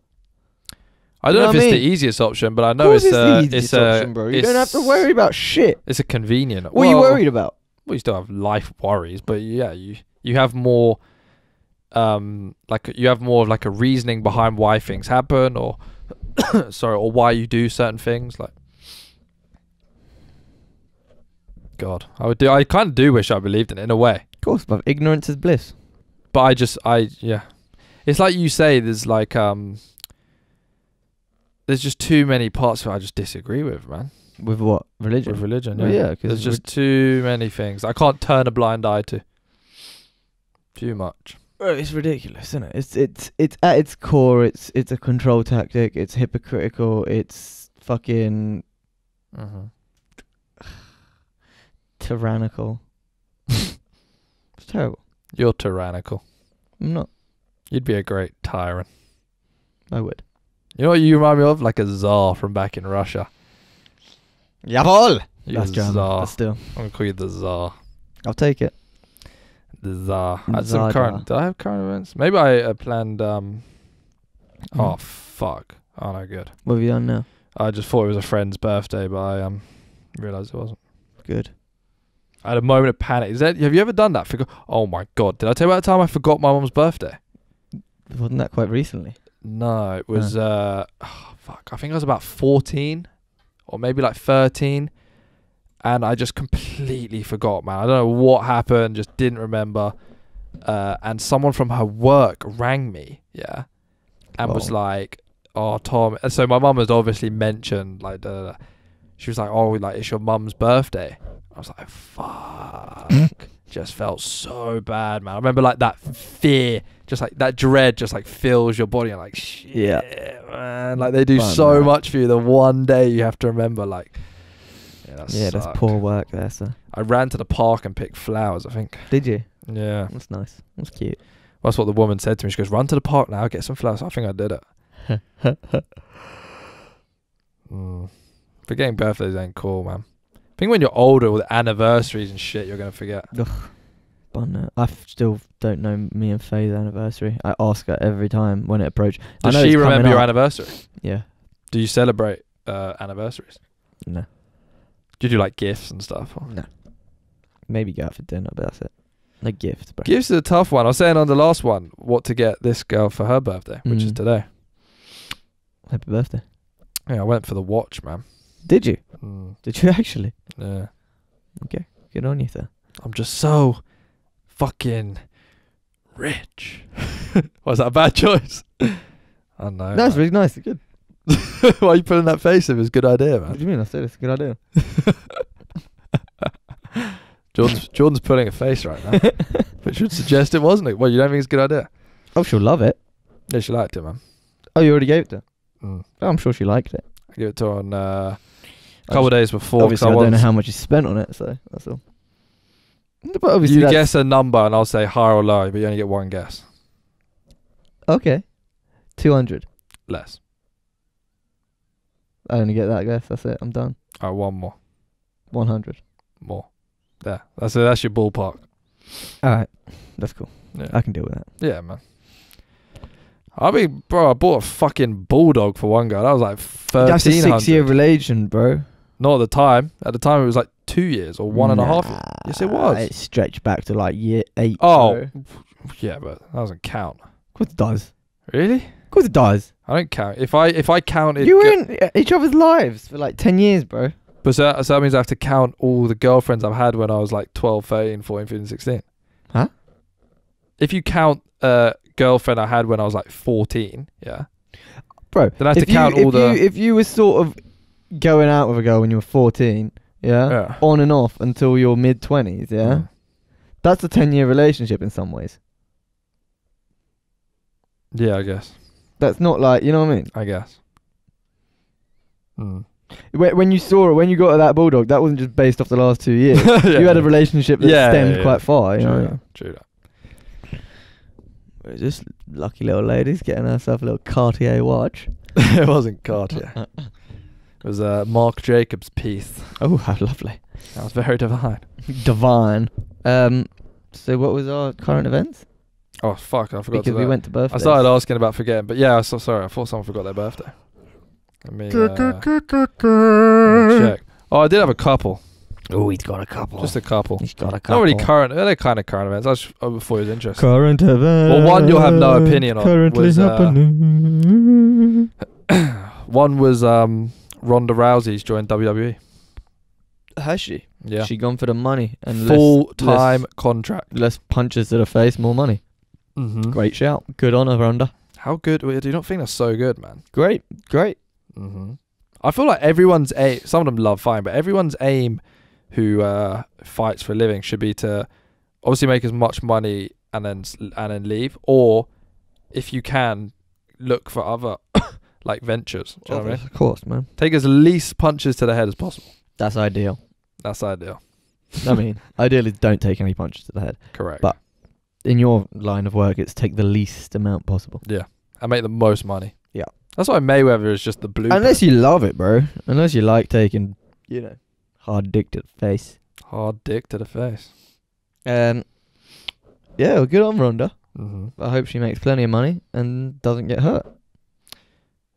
I don't You know, know if I it's mean? the easiest option, but I know it's it's uh, the it's easiest uh, option, bro. You don't have to worry about shit. It's a convenient. What are you worried about? Well, you still have life worries, but yeah, you you have more, um, like you have more of like a reasoning behind why things happen, or sorry, or why you do certain things. Like, God, I would do. I kind of do wish I believed in it in a way. Of course, but ignorance is bliss. but I just I yeah, it's like you say. There's like um, there's just too many parts that I just disagree with, man. With what? Religion. With religion, yeah. Well, yeah, there's just too many things I can't turn a blind eye to. Too much. It's ridiculous, isn't it? It's it's it's at its core. It's it's a control tactic. It's hypocritical. It's fucking Mm-hmm. Tyrannical. it's terrible. You're tyrannical. I'm not. You'd be a great tyrant. I would. You know what you remind me of? Like a czar from back in Russia. Jawohl. You're That's a German. czar. But still, I'm gonna call you the czar. I'll take it. The czar. I had some Czar. current. Do I have current events? Maybe I uh, planned. Um. Oh Mm. fuck. Oh no, good. What have you done now? I just thought it was a friend's birthday, but I um realized it wasn't. Good. I had a moment of panic. Is that have you ever done that? Forgot. Oh my god! Did I tell you about the time I forgot my mum's birthday? Wasn't that quite recently? No, it was. Uh, oh, fuck. I think I was about fourteen, or maybe like thirteen, and I just completely forgot, man. I don't know what happened. Just didn't remember. Uh, and someone from her work rang me, yeah, and was like, "Oh, Tom." and So my mum has obviously mentioned like, da, da, da. she was like, "Oh, like it's your mum's birthday." I was like, "Fuck." just felt so bad, man. I remember like that fear, just like that dread, just like fills your body. and like, shit, Yeah. man. Like they do Fun, so man. much for you. The one day you have to remember, like, yeah, that yeah, that's poor work there, sir. I ran to the park and picked flowers. I think. Did you? Yeah, That's nice. That's cute. that's what the woman said to me. She goes, "Run to the park now, get some flowers." I think I did it. Mm. Forgetting birthdays ain't cool, man. I think when you're older with anniversaries and shit, you're gonna forget. Bun- I f- still don't know me and Faye's anniversary. I ask her every time when it approaches. I Does know she it's coming remember your up. anniversary? Yeah. Do you celebrate uh, anniversaries? No. Do you do like gifts and stuff? or- No. Maybe go out for dinner, but that's it. No gift, bro. Gifts is a tough one. I was saying on the last one what to get this girl for her birthday, which is Mm. today. Happy birthday. Yeah, I went for the watch, man. Did you? Mm, Did you actually? yeah. Okay. Good on you, sir. I'm just so fucking rich. Was that a bad choice? I know. That's man. really nice. Good. Why are you putting that face? It was a good idea, man. What do you mean? I said it's a good idea. Jordan's, Jordan's putting a face right now, which would suggest it wasn't it. Well, you don't think it's a good idea? Oh, she'll love it. Yeah, she liked it, man. Oh, you already gave it to her? Mm. Oh, I'm sure she liked it. I gave it to her on uh, a couple of days before. Obviously, I, I don't know how much you spent on it, so that's all. But obviously, you that's- guess a number and I'll say higher or low, but you only get one guess. Okay. 200. Less. I only get that guess. That's it. I'm done. All right, one more. 100. More. There. That's it. That's your ballpark. All right. That's cool. Yeah. I can deal with that. yeah, man. I mean, bro, I bought a fucking bulldog for one guy. That was like That's a thirteen six year hundred. relation, bro. Not at the time. At the time, it was like two years or one and a half. Yes, it was. It stretched back to like year eight. Oh, bro. Yeah, but that doesn't count. course it does. Really? Of course it does. I don't count. If I if I counted, you were in uh, each other's lives for like 10 years, bro. but so that, so that means I have to count all the girlfriends I've had when I was like 12, 13, 14, 15, 16. Huh? If you count a girlfriend I had when I was like 14, yeah. Bro, Then I have to if you, count if all the- You, if you were sort of going out with a girl when you were 14, yeah? Yeah. On and off until your mid 20s, yeah? Mm. That's a 10 year relationship in some ways. Yeah, I guess. That's not like, you know what I mean? I guess. Mm. When, when you saw it, when you got to that bulldog, that wasn't just based off the last two years. Yeah, you had a relationship that Yeah, stemmed yeah, quite far, you know True what that. mean? True that. Whereas This lucky little lady's getting herself a little Cartier watch. it wasn't Cartier. It was uh, Marc Jacobs' piece. oh, how lovely. That was very divine. Divine. Um, so what was our current events? Oh fuck! I forgot Because we went to I started asking about forgetting, but yeah, I'm so sorry. I thought someone forgot their birthday. I mean, uh, let me check. Oh, I did have a couple, Oh, he's got a couple. just a couple. he's got a couple. Not really current. They're kind of current events. I just oh, before it was interesting. Current events. Well, one you'll have no opinion on Currently was, uh, happening. One was um, Ronda Rousey's joined WWE. Has she? Yeah, She gone for the money and Full time contract. less, less punches to the face, more money. Mm-hmm. Great shout. Good on her, Ronda. How good? Do you not think that's so good, man? Great, great. Mm-hmm. I feel like everyone's aim. Some of them love fighting, but everyone's aim who uh, fights for a living should be to obviously make as much money and then s- and then leave, or if you can, look for other like ventures. Do you know what I mean? Of course, man. Take as least punches to the head as possible. That's ideal. That's ideal. I mean, ideally, don't take any punches to the head. Correct. But- In your line of work, it's take the least amount possible. Yeah, and make the most money. Yeah. That's why Mayweather is just the blue. Unless you love it, bro. Unless you like taking, you know, hard dick to the face. hard dick to the face. Um, yeah, well, good on Ronda. Mm-hmm. I hope she makes plenty of money and doesn't get hurt.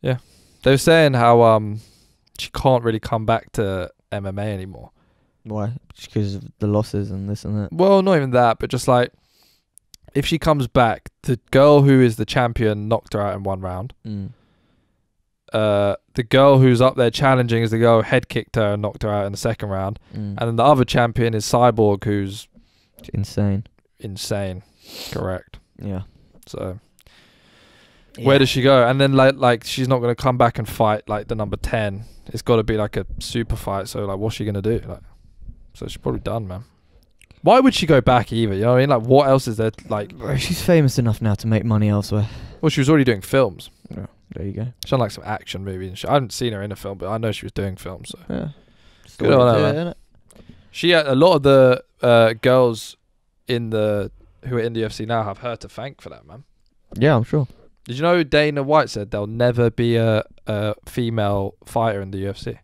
They were saying how um she can't really come back to MMA anymore Why? Just because of the losses and this and that. Well, not even that, but just like if she comes back, the girl who is the champion knocked her out in one round. Mm. Uh, the girl who's up there challenging is the girl who head kicked her and knocked her out in the second round. Mm. And then the other champion is Cyborg, who's Insane. insane. Correct. Yeah. So where does she go? And then like like she's not gonna come back and fight like the number ten. It's got to be like a super fight. So like, what's she gonna do? Like, so she's probably done, man. Why would she go back either? You know what I mean? Like, what else is there? Like, Bro, she's famous enough now to make money elsewhere. well, she was already doing films. Yeah, There you go. She's done like some action movies. And shit. I haven't seen her in a film, but I know she was doing films. So Yeah. Good on her, man. she had a lot of the uh, girls in the who are in the UFC now have her to thank for that, man. Yeah, I'm sure. Did you know Dana White said there'll never be a, a female fighter in the UFC?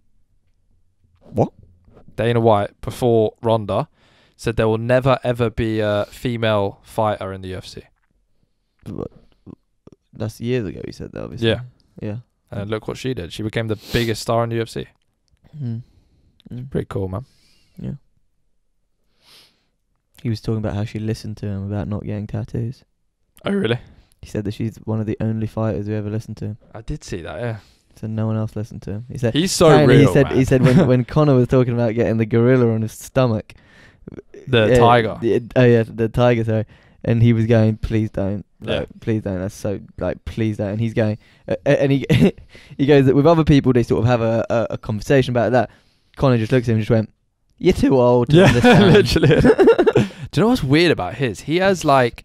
What? Dana White before Ronda said there will never ever be a female fighter in the UFC. But That's years ago. he said that, obviously. Yeah. Yeah. And look what she did. She became the biggest star in the UFC. Mm. Mm. Pretty cool, man. Yeah. He was talking about how she listened to him about not getting tattoos. Oh really? He said that she's one of the only fighters who ever listened to him. I did see that. Yeah. So no one else listened to him. He said. He's so real. he said man. he said when when Conor was talking about getting the gorilla on his stomach. The Yeah, tiger. the- oh yeah, the tiger. Sorry. And he was going, please don't, Yeah. please don't. That's so like, please don't. And he's going, uh, and he he goes that with other people they sort of have a, a, a conversation about that. Conor just looks at him and just went, "You're too old." To Yeah, literally. Do you know what's weird about his? He has like,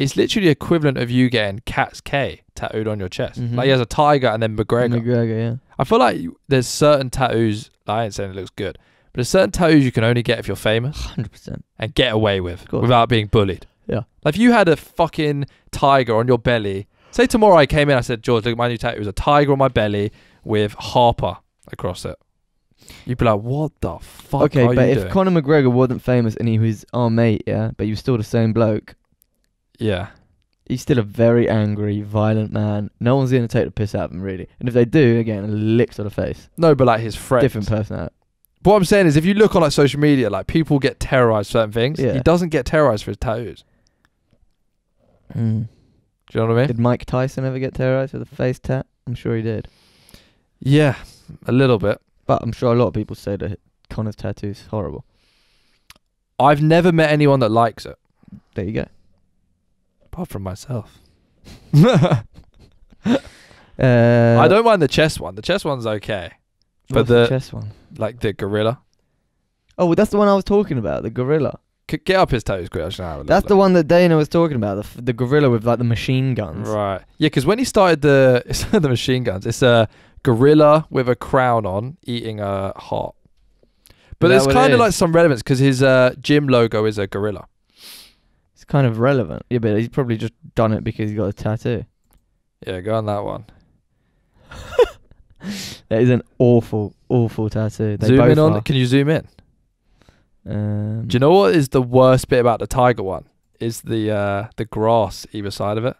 it's literally equivalent of you getting Cat's K tattooed on your chest. Mhm. Like he has a tiger and then McGregor. McGregor, yeah. I feel like you- there's certain tattoos. I ain't saying it looks good, but there's certain tattoos you can only get if you're famous Hundred percent. and get away with without being bullied. Yeah. Like if you had a fucking tiger on your belly. Say tomorrow I came in, I said, George, look, at my new tattoo It was a tiger on my belly with Harper across it. You'd be like, what the fuck Okay, but you if doing? Conor McGregor wasn't famous and he was our mate, yeah, but he was still the same bloke, yeah. he's still a very angry, violent man. No one's gonna take the piss out of him, really. And if they do, again, a lick to the face. No, but like his friends. Different personality. What I'm saying is, if you look on like social media, like people get terrorized for certain things. Yeah. He doesn't get terrorized for his tattoos. Mm. Do you know what I mean? Did Mike Tyson ever get terrorized for the face tat? I'm sure he did. Yeah, a little bit. But I'm sure a lot of people say that Conor's tattoo's horrible. I've never met anyone that likes it, There you go. Apart from myself. Uh, I don't mind the chess one. The chess one's okay. but what's the- chess one. Like the gorilla. Oh, well, that's the one I was talking about. The gorilla. Get up his tattoos quick. I should have a That's the one that Dana was talking about. The, f- the gorilla with like the machine guns. Right. Yeah, because when he started the it's the machine guns, it's a gorilla with a crown on eating a heart. But that there's what it kind of is? like some relevance because his uh, gym logo is a gorilla. Kind of relevant. Yeah, but he's probably just done it because he's got a tattoo. Yeah, go on that one. That is an awful, awful tattoo. They zoom both in on. are. Can you zoom in? Um, Do you know what is the worst bit about the tiger one? Is the uh, the grass either side of it?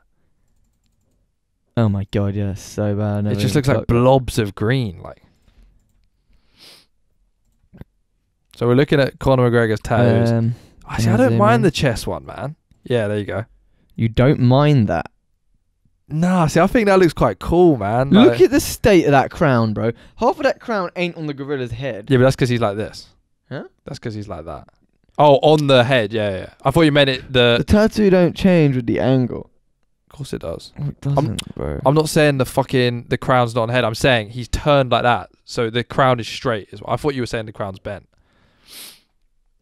Oh my god, yeah, so bad. It just looks like blobs of green, like. So we're looking at Conor McGregor's tattoos. Um, I see. I don't mind in? the chest one, man. Yeah, there you go. you don't mind that. Nah, see, I think that looks quite cool, man. Look Like- at the state of that crown, bro. Half of that crown ain't on the gorilla's head. Yeah, but that's because he's like this. Huh? That's because he's like that. Oh, on the head. Yeah, yeah. I thought you meant it. The. The tattoo don't change with the angle. Of course it does. Oh, it doesn't, bro. I'm not saying the fucking the crown's not on head. I'm saying he's turned like that, so the crown is straight. Is I thought you were saying the crown's bent.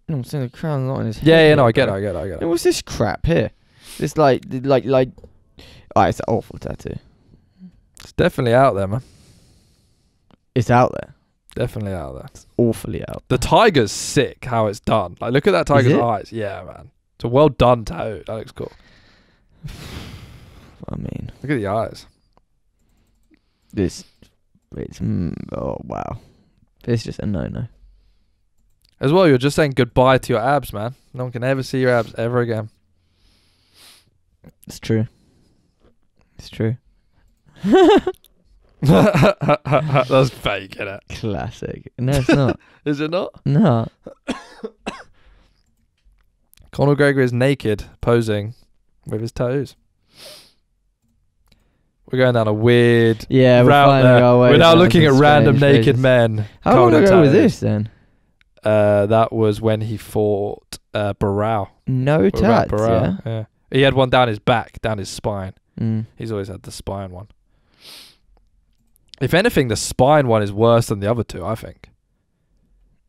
No, I'm saying the crown's not on his head. Yeah, yeah. No, I get it. I get it. I get Hey, it. What's this crap here? This like, like, like. Oh, it's an awful tattoo. It's definitely out there, man. It's out there. Definitely out there. Awfully out. The tiger's sick. How it's done. Like, look at that tiger's eyes. Yeah, man. It's a well done tattoo. That looks cool. I mean, Look at the eyes. this. It's. Mm, oh wow. It's just a no-no. As well, you're just saying goodbye to your abs, man. No one can ever see your abs ever again. It's true. It's true. That's fake, innit? Classic. No, it's not. Is it not? no. Conor McGregor is naked, posing with his toes. We're going down a weird Yeah, we're route there. our way. We're now looking at random naked men. How long ago was this then? Uh, that was when he fought uh, Barao. No tats, yeah. Barao. yeah. He had one down his back, down his spine. Mm. He's always had the spine one. If anything, the spine one is worse than the other two. I think.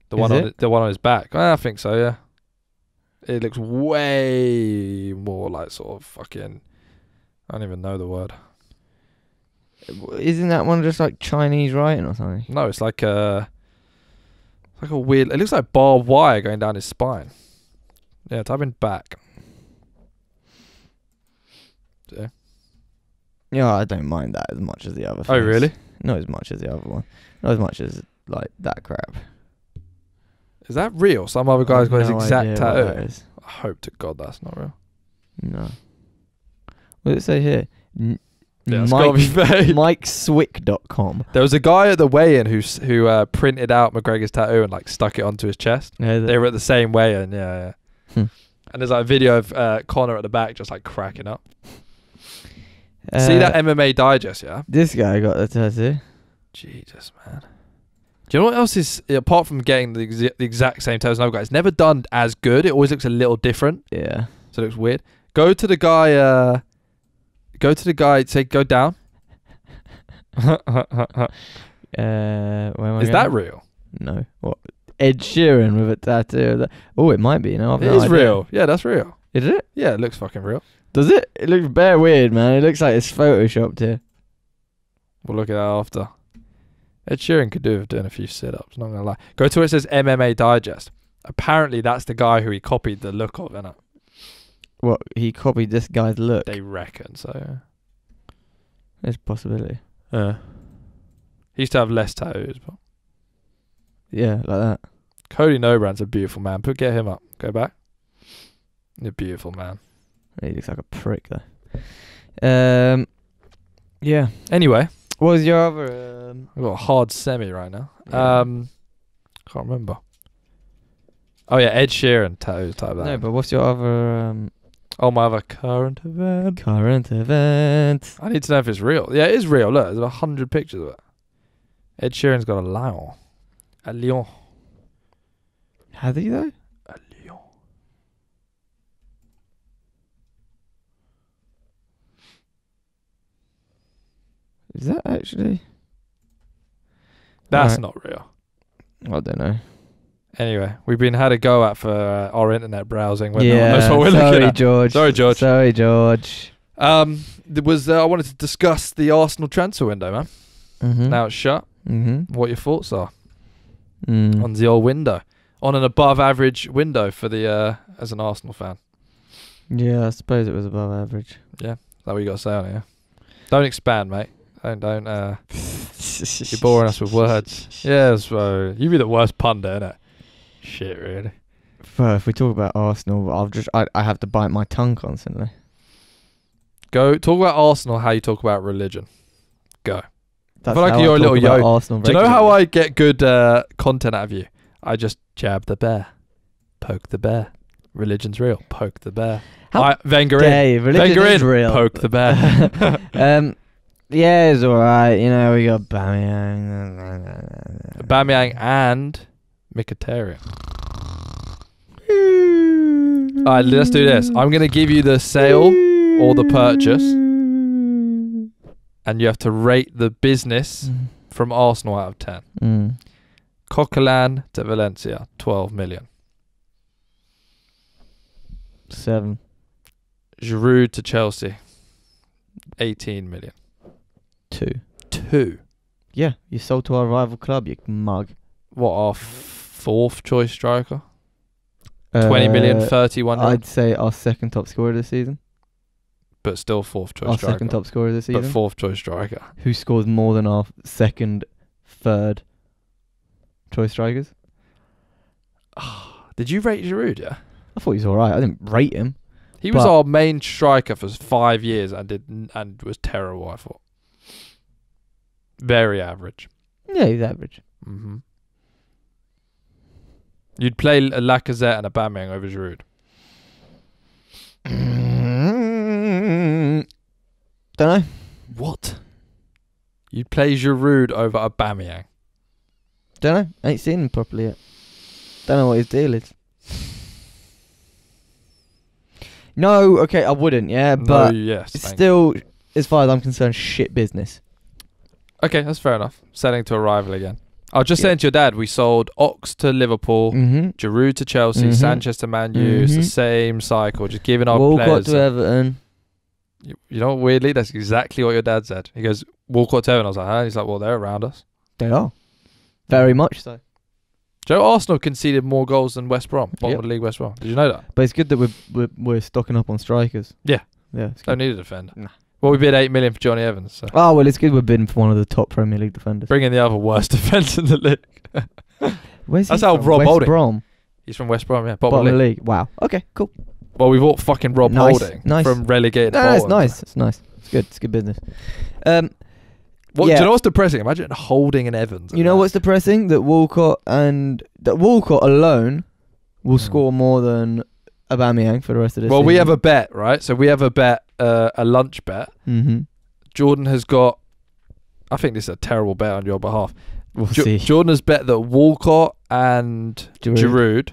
The Is one on it? the one on his back. I think so. Yeah. It looks way more like sort of fucking. I don't even know the word. Isn't that one just like Chinese writing or something? No, it's like a. It's like a weird. It looks like barbed wire going down his spine. Yeah, type in back. Yeah, Yeah, I don't mind that as much as the other. Oh things. really? Not as much as the other one. Not as much as like that crap. Is that real? Some other guy's got his exact idea what that tattoo. I hope to God that's not real. No. What does it say here? N- Yeah, it's Mike, gotta be fake. MikeSwick.com. There was a guy at the weigh-in who s- who uh, printed out McGregor's tattoo and like stuck it onto his chest. Yeah, They were at the same weigh-in, yeah, yeah. Hmm. And there's like a video of uh, Conor at the back just like cracking up. uh, See that MMA Digest, yeah? This guy got the tattoo. Jesus, man. Do you know what else is apart from getting the, exa- the exact same tattoo guy? It's never done as good. It always looks a little different, Yeah. so it looks weird. Go to the guy. Uh, go to the guy. Say go down. Uh, where am I is that going? real? No. What? Ed Sheeran with a tattoo. That. Oh, it might be. No, I've It no is idea. real. Yeah, that's real. Is it? Yeah, it looks fucking real. Does it? It looks bare weird, man. It looks like it's photoshopped here. We'll look at that after. Ed Sheeran could do with doing a few sit-ups. Not gonna lie. Go to where it says MMA Digest. Apparently, that's the guy who he copied the look of, innit? What? He copied this guy's look. They reckon so. There's a possibility. Yeah. He used to have less tattoos, but Yeah, like that. Cody Nobrand's a beautiful man. Put get him up. Go back. You're a beautiful man. He looks like a prick though. Um. Yeah. Anyway, What was your other? Um, I've got a hard semi right now. Yeah. Um, can't remember. Oh yeah, Ed Sheeran tattoos type that. no, but what's your other um, oh my other current event. current event? I need to know if it's real. Yeah, it is real. Look, there's a hundred pictures of it. Ed Sheeran's got a lion. A lion. Has he though? A lion. Is that actually? That's Right. not real. I don't know. Anyway, we've been had a go at for uh, our internet browsing when yeah. knows what we're sorry, looking at. George. Sorry, George. Sorry, George. Um, there was uh, I wanted to discuss the Arsenal transfer window, man. Mm-hmm. Now it's shut. Mm-hmm. What your thoughts are Mm. on the old window, on an above average window for the uh, as an Arsenal fan? Yeah, I suppose it was above average. Yeah. Is that what you got to say on it? Yeah? Don't expand, mate. Don't don't. Uh, you're boring us with words. Yeah, so you be the worst pundit, innit? Shit, really. Well, if we talk about Arsenal, I'll just I, I have to bite my tongue constantly. Go talk about Arsenal. How you talk about religion. That's feel like how you're a little yo- Arsenal Do you know how. I get good uh, content out of you? I just jab the bear, poke the bear. Religion's real. Poke the bear. How I, Wenger in. Religion Wenger in. real. Poke the bear. um, yeah, it's alright. You know, we got Bamiyang. Bamiyang and Mkhitaryan. All right, let's do this. I'm gonna give you the sale, or the purchase. and you have to rate the business from Arsenal out of ten. Mm. Coquelin to Valencia, 12 million. Seven. Giroud to Chelsea, 18 million. Two. Two. Yeah, you sold to our rival club, you mug. What f- fourth choice striker? 20 million, Uh, 31 I'd say our second top scorer this season. but still fourth choice Our striker. second top scorer this season. but fourth choice striker. Who scores more than our second, third choice strikers? Did you rate Giroud? Yeah. I thought he was alright. I didn't rate him. He was our main striker for five years and did and was terrible. I thought. Very average. Yeah, he's average. Mm hmm You'd play a Lacazette and Aubameyang over Giroud. Don't know. What? You'd play Giroud over Aubameyang. Don't know. Ain't seen him properly yet. Don't know what his deal is. No, okay, I wouldn't, yeah, but no, yes. it's still, as far as I'm concerned, shit business. Okay, that's fair enough. Selling to a rival again. I was just Yeah. saying to your dad, we sold Ox to Liverpool, Mm-hmm. Giroud to Chelsea, Mhm. Sanchez to Man U. It's the Mhm. same cycle, just giving our Walcott players. to Everton. you, you know, weirdly, that's exactly what your dad said. He goes, Walcott to Everton. I was like, huh? He's like, well, they're around us. They are. Very much so. Joe Arsenal conceded more goals than West Brom, bottom Yep. of the league West Brom? Did you know that? But it's good that we're, we're, we're stocking up on strikers. Yeah. Yeah. It's Don't need a defender. Nah. Well, we bid eight million for Jonny Evans. So Oh, well, it's good we're bidding for one of the top Premier League defenders. bring in the other worst defence in the league. Where's That's he how from? Rob West Holding- Brom. He's from West Brom, yeah. Bottom, Bottom of the league. league. Wow. Okay, cool. Well, we've bought fucking Rob Nice, Holding nice. from relegated. No, no, it's nice. It's nice. It's good. It's good business. Um, What, Yeah. Do you know what's depressing? Imagine Holding and Evans. you know what's depressing? That Walcott and that Walcott alone will Hmm. score more than Aubameyang for the rest of the Well, season. we have a bet, right? So we have a bet, uh, a lunch bet. Mm-hmm. Jordan has got. I think this is a terrible bet on your behalf. We'll Jo- see. Jordan has bet that Walcott and Giroud. Giroud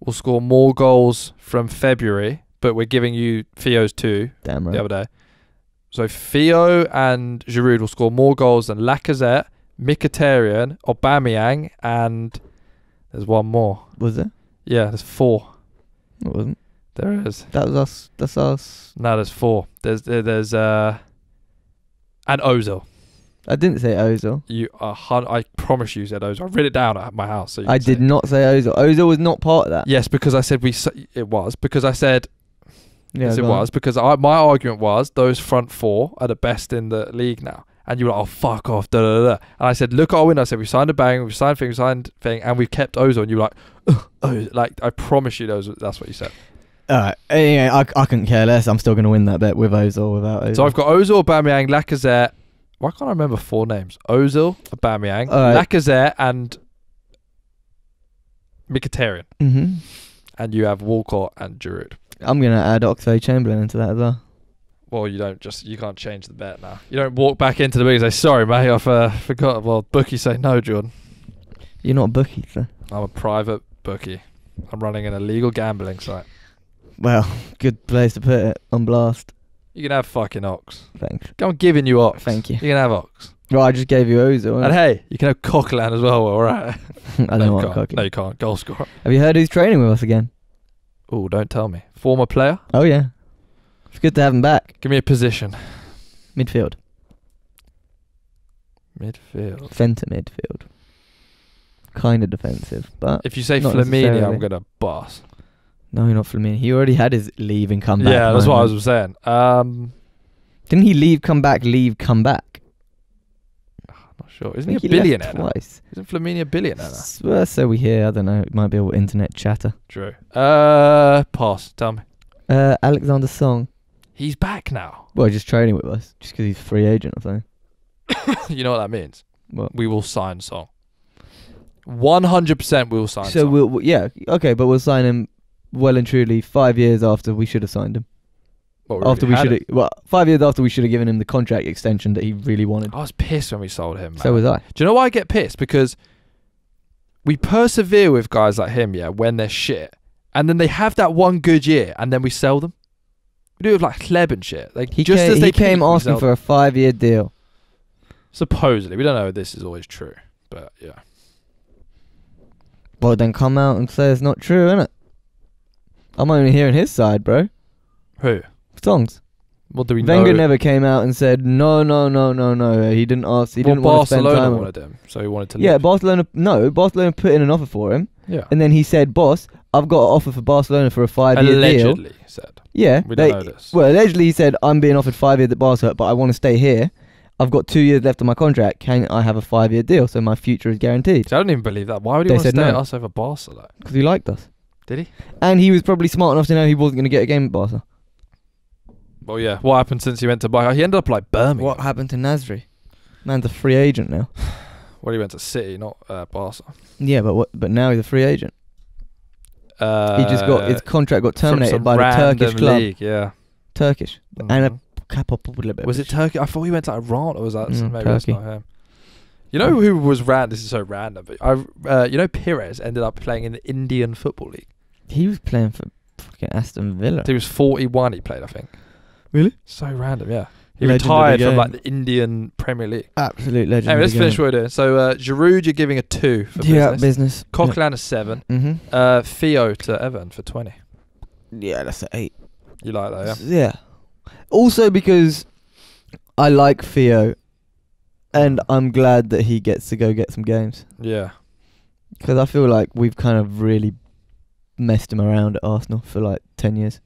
will score more goals from February, but we're giving you Theo's two Damn right. the other day. So Theo and Giroud will score more goals than Lacazette, Mkhitaryan, Aubameyang, and there's one more. Was it? Yeah, there's four. It wasn't. There is. That was us. That's us. No, there's four. There's there's uh and Ozil. I didn't say Ozil. You a hun- I promise you said Ozil. I wrote it down at my house. So I did not say Ozil. Ozil was not part of that. Yes, because I said we. It was because I said Yeah, yes. It on. was because I my argument was those front four are the best in the league now. And you were like, oh fuck off, da da da. And I said, look at our window. I said we signed a bang, we signed thing, we signed thing, and we've kept Ozil. And you were like, "Ugh, oh, like I promise you, those that's what you said. Alright. Anyway, I, I couldn't care less. I'm still going to win that bet with Ozil or without Ozil. So I've got Ozil, Aubameyang, Lacazette. Why can't I remember four names? Ozil, Aubameyang, Alright. Lacazette, and Mkhitaryan. hmm And you have Walcott and Giroud. I'm going to add Oxlade Chamberlain into that as well. Well, you don't just you can't change the bet now. You don't walk back into the book and say, "Sorry, mate, I've uh, forgot." Well, bookie say no, Jordan. You're not a bookie, sir. I'm a private bookie. I'm running an illegal gambling site. Well, good place to put it. On blast. You can have fucking ox. Thanks. I'm giving you ox. Thank you. You can have ox. Well, I just gave you Ozil. And hey, you can have Coquelin as well. All right. I no, don't you want can't. Coquelin. No, you can't. Goal scorer. Have you heard who's training with us again? Oh, don't tell me. Former player. Oh, yeah. It's good to have him back. Give me a position. Midfield. Midfield. Centre midfield. Kind of defensive, but If you say Not Flamini, I'm gonna bust. No, not Flamini. He already had his leave and come back. yeah, that's what I was saying. Um, Didn't he leave, come back, leave, come back? not sure. Isn't he a left billionaire? now? Twice. Isn't Flamini a billionaire? S- Well, so we hear. I don't know. It might be all internet chatter. True. Uh, pass. Tell me. Uh, Alexander Song. He's back now. Well, just training with us, just because he's free agent or something. you know what that means? What? We will sign Song. One hundred percent, we will sign. So Song. we'll, yeah, okay, but we'll sign him well and truly five years after we should have signed him. What, after we should have, well, five years after we should have given him the contract extension that he really wanted. I was pissed when we sold him. Man. So was I. Do you know why I get pissed? Because we persevere with guys like him, yeah, when they're shit, and then they have that one good year, and then we sell them. We do it with like Hleb and shit. Like He just came, as they he came peak, asking for a five-year deal. supposedly. We don't know if this is always true, but yeah. Well, then come out and say it's not true, innit? I'm only hearing his side, bro. Who? Songs. What do we Wenger know? never came out and said no, no, no, no, no. He didn't ask. He well, didn't want to spend Barcelona time. wanted him, so he wanted to. Yeah. Barcelona. No, Barcelona put in an offer for him, yeah. and then he said, "Boss, I've got an offer for Barcelona for a five-year deal." Allegedly said. Yeah, We they- don't know this. Well, allegedly he said, "I'm being offered five years at Barca, but I want to stay here. I've got two years left on my contract. Can I have a five-year deal so my future is guaranteed?" See, I don't even believe that. Why would he They want to stay at no. us over Barcelona? Because he liked us, Did he? and he was probably smart enough to know he wasn't going to get a game at Barca. Well, yeah. What happened since he went to Bayern? He ended up like Birmingham. What happened to Nasri? Man's a free agent now. Well, he went to City, not uh, Barca. Yeah, but what? But now he's a free agent. Uh, he just got his contract got terminated by the Turkish club. league, Yeah. Turkish and Mhm. a couple a little bit. Was it Turkey? I thought he went to Iran, or was that Mm, maybe that's Turkey. not him? You know who was random? This is so random, but I, uh, you know, Pires ended up playing in the Indian Football League. He was playing for fucking Aston Villa. He was 41. He played, I think. Really? So random, yeah. He Legend retired from like the Indian Premier League. Absolute legend. Anyway, let's the finish game. what we're doing. So, uh, Giroud, you're giving a two for yeah, business. business. Coquelin a seven. Mm-hmm. Uh, Theo to Everton for 20. Yeah, that's an eight. You like that, yeah? Yeah. Also because I like Theo, and I'm glad that he gets to go get some games Yeah. because I feel like we've kind of really messed him around at Arsenal for like ten years.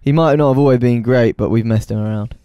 He might not have always been great, but we've messed him around.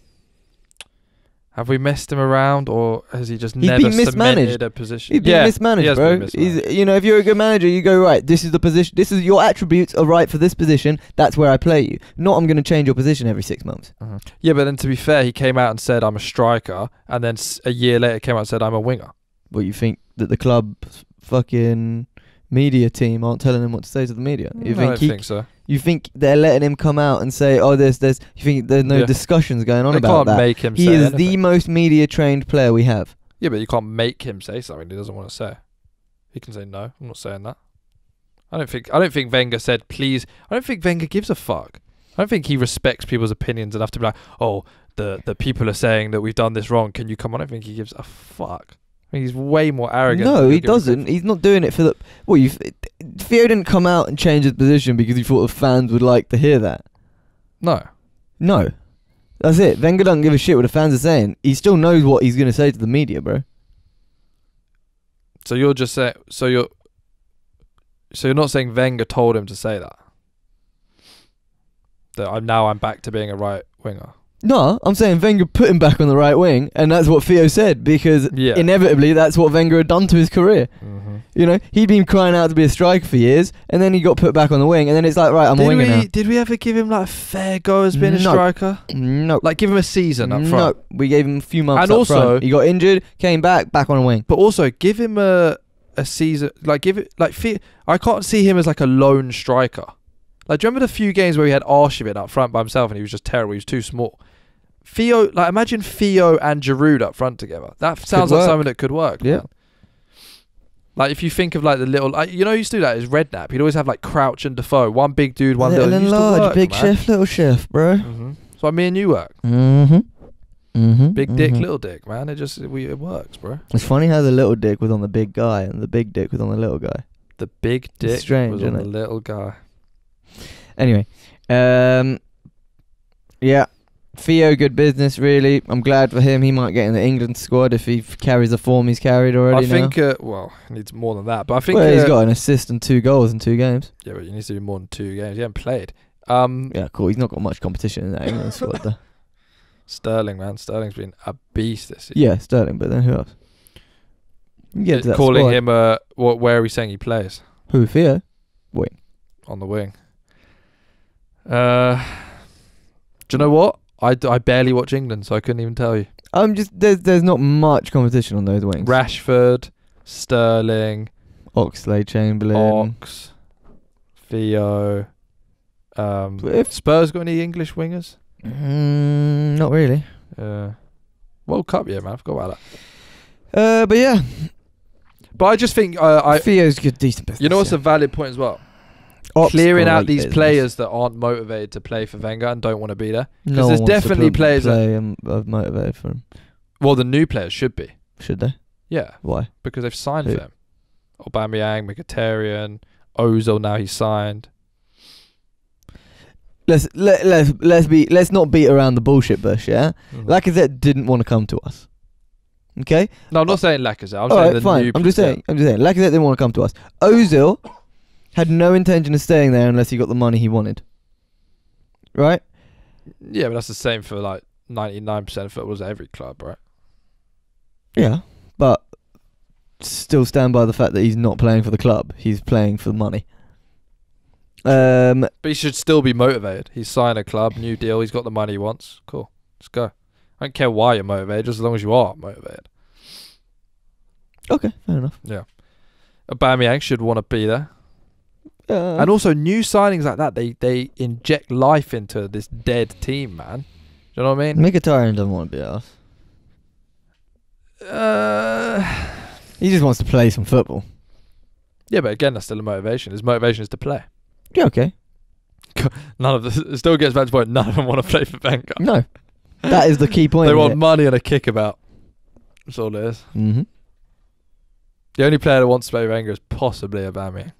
Have we messed him around, or has he just He's never been mismanaged. cemented a position? He's been yeah, mismanaged, he has bro. been mismanaged. He's, you know, if you're a good manager, you go right. This is the position. This is your attributes are right for this position. That's where I play you. Not I'm going to change your position every six months. Mhm. Yeah, but then to be fair, he came out and said I'm a striker, and then s- a year later came out and said I'm a winger. Well, you think that the club's fucking media team aren't telling him what to say to the media? You I think don't he think so. You think they're letting him come out and say, "Oh, there's, there's." You think there's no Yeah. discussions going on They about can't that? make him. He say is anything. the most media trained player we have. Yeah, but you can't make him say something he doesn't want to say. He can say no. I'm not saying that. I don't think. I don't think Wenger said please. I don't think Wenger gives a fuck. I don't think he respects people's opinions enough to be like, oh, the the people are saying that we've done this wrong. Can you come on? I don't think he gives a fuck. I think he's way more arrogant. no, he he'll give a doesn't. He's not doing it for the. Well, you. Theo didn't come out and change his position because he thought the fans would like to hear that. No. No, that's it. Wenger doesn't give a shit what the fans are saying. He still knows what he's going to say to the media, bro. So you're just saying. So you're. So you're not saying Wenger told him to say that. That I'm now I'm back to being a right winger. No, I'm saying Wenger put him back on the right wing, and that's what Theo said because Yeah. inevitably that's what Wenger had done to his career. Mm-hmm. You know, he'd been crying out to be a striker for years, and then he got put back on the wing, and then it's like, right, I'm a winger we now. did we ever give him like a fair go as being a striker? No, Like give him a season up front. no, we gave him a few months. And also- front. he got injured, came back, back on a wing. But also give him a a season like give it like fe- I can't see him as like a lone striker. Like do you remember the few games where he had Arshavin up front by himself and he was just terrible, he was too small. Theo like imagine Theo and Giroud up front together. That sounds like something that could work. Yeah. man. Like if you think of like the little like, you know he used to do that is Redknapp. He'd always have like Crouch and Defoe, one big dude, one little little. and It large, work, big man. chef, little chef, bro. Mm-hmm. So me and you work. Mm-hmm. Mm-hmm. Big dick, little dick, man. It just we it works, bro. It's funny how the little dick was on the big guy, and the big dick was on the little guy. The big dick strange, was on isn't the little guy. Anyway, um, yeah, Theo, good business, really. I'm glad for him. He might get in the England squad if he carries the form he's carried already. I think, uh, well, he needs more than that. But I think, well, he's uh, got an assist and two goals in two games. yeah, but he needs to do more than two games. He hasn't played. Um, Yeah, cool. He's not got much competition in that England squad, though. Sterling, man, Sterling's been a beast this year. Yeah, Sterling, but then who else? You get to that calling squad. him, uh, what? Where are we saying he plays Who, Theo? Wing. On the wing? Uh, do you know what? I, I barely watch England, so I couldn't even tell you. I'm just there's there's not much competition on those wings. Rashford, Sterling, Oxley, Chamberlain. Ox, Theo. Um, If- Spurs got any English wingers? Mm, not really. Uh, World Cup, yeah, man. I forgot about that. Uh, but yeah, But I just think uh, I. Theo's good, decent business. You know what's yeah. a valid point as well? Clearing out these business. players that aren't motivated to play for Wenger and don't want to be there. No there's one wants to definitely players that- play um, uh, motivated for him. Well, the new players should be. Should they? Yeah, Why? because they've signed Who? for him. Aubameyang, Mkhitaryan, Ozil now he's signed. Let's let let's let's be let's not beat around the bullshit bush. Yeah, Mhm. Lacazette didn't want to come to us. Okay, no, I'm not saying Lacazette. I'm all saying right, the fine. new I'm just saying. I'm just saying. Lacazette didn't want to come to us. Ozil had no intention of staying there unless he got the money he wanted. Right? Yeah, but that's the same for like 99% of footballers at every club, right? Yeah, but still stand by the fact that he's not playing for the club. He's playing for the money. Um, But he should still be motivated. He's signed a club, new deal. He's got the money he wants. Cool, let's go. I don't care why you're motivated, just as long as you are motivated. Okay, fair enough. Yeah, Aubameyang should want to be there. Uh, and also new signings like that, they they inject life into this dead team, man. Do you know what I mean? Mkhitaryan doesn't want to be us. Uh, He just wants to play some football. yeah, but again, that's still a motivation. His motivation is to play. Yeah, okay. None of this. It still gets back to the point. None of them want to play for Wenger. No, that is the key point. they want it. money and a kickabout. That's all it is. Mm-hmm. The only player that wants to play Wenger is possibly Aubameyang.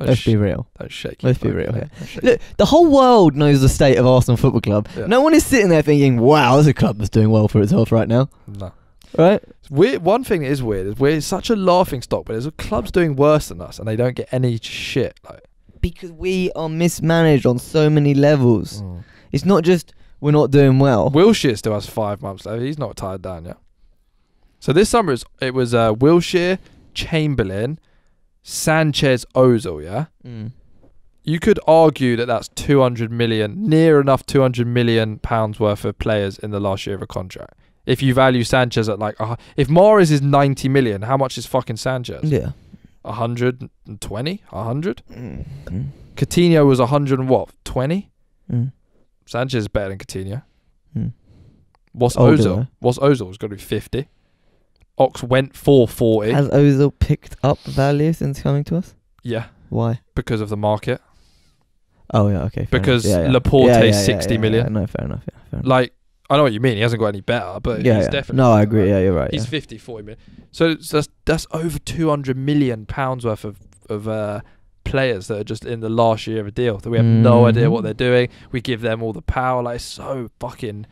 Let's sh- be real. don't shake. let's be real here. Look, the whole world knows the state of Arsenal Football Club. Yeah. No one is sitting there thinking, "Wow, there's a club that's doing well for itself right now." No. Right? It's weird. One thing that is weird is we're such a laughing stock, but there's clubs doing worse than us, and they don't get any shit. Like, Because we are mismanaged on so many levels. It's not just we're not doing well. Wilshere still has five months left. He's not tied down yet. So this summer is, it was uh, Wilshere, Chamberlain, Sanchez, Ozil. Yeah, Mm. you could argue that that's 200 million, near enough 200 million pounds worth of players in the last year of a contract. If you value Sanchez at like, uh, if Mahrez is 90 million, how much is fucking Sanchez? Yeah. 120, 100. Mm. Coutinho was 100 and what? 20. Mm. Sanchez is better than Coutinho. Mm. What's Older, Ozil? What's Ozil? It's got to be 50. Ox went for 40. Has Ozil picked up value since coming to us? yeah, Why? because of the market. Oh yeah, okay. Because yeah, yeah. Laporte yeah, is yeah, 60 yeah, million. No, fair enough. Yeah, fair enough. Like, I know what you mean. He hasn't got any better, but yeah, he's yeah. definitely. No, I agree. right? Yeah, you're right. He's yeah. 50, 40 million. So it's- that's that's over 200 million pounds worth of of uh, players that are just in the last year of a deal that we have no idea what they're doing. We give them all the power. Like it's so fucking.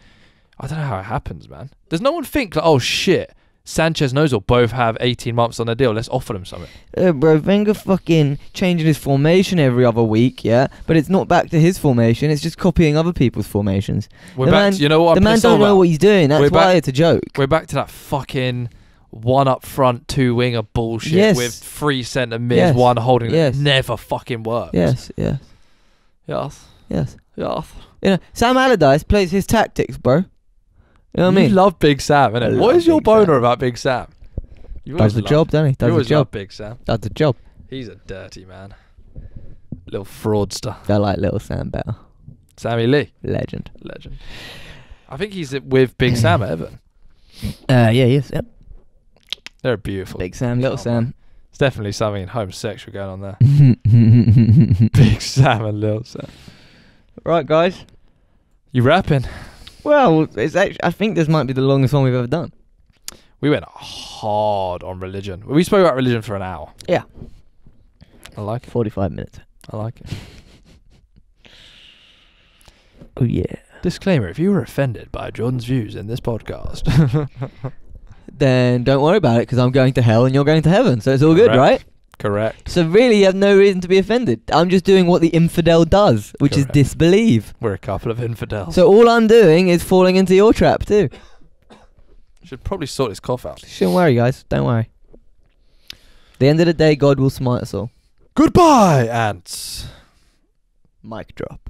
I don't know how it happens, man. Does no one think like, oh shit, Sanchez and Ozil both have 18 months on their deal. Let's offer them something. Uh, bro, Wenger fucking changing his formation every other week, yeah. But it's not back to his formation. It's just copying other people's formations. We're The back. man- to, you know what? the I'm man don't know what he's doing. That's We're why back- it's a joke. We're back to that fucking one up front, two winger bullshit Yes. with three centre mids, Yes. one holding. it. Yes. Never fucking works. Yes, yes, Yes. yes. Yes. You know, Sam Allardyce plays his tactics, bro. You know what I you mean? love Big Sam, innit? What love is your Big boner Sam. about Big Sam? You Does always the love- job, doesn't he? You Does the always job. love Big Sam. Does the job. He's a dirty man. Little fraudster. I like little Sam better. Sammy Lee, Legend. legend. I think he's with Big Sam at Everton. Uh, yeah, yes, yep. They're beautiful. Big Sam, little Sam. It's definitely something homosexual going on there. Big Sam and Little Sam. Right, guys. You rapping? Well, it's actually, I think this might be the longest one we've ever done. We went hard on religion. We spoke about religion for an hour. Yeah. I like it. 45 minutes. I like it. Oh, yeah. Disclaimer: If you were offended by Jordan's views in this podcast, Then don't worry about it because I'm going to hell and you're going to heaven. So it's all good, right? Correct. So really, you have no reason to be offended. I'm just doing what the infidel does, which Correct. is disbelieve. We're a couple of infidels. So all I'm doing is falling into your trap too. should probably sort this cough out. Shouldn't worry, guys. Don't worry. the end of the day, God will smite us all. Goodbye, ants. Mic drop.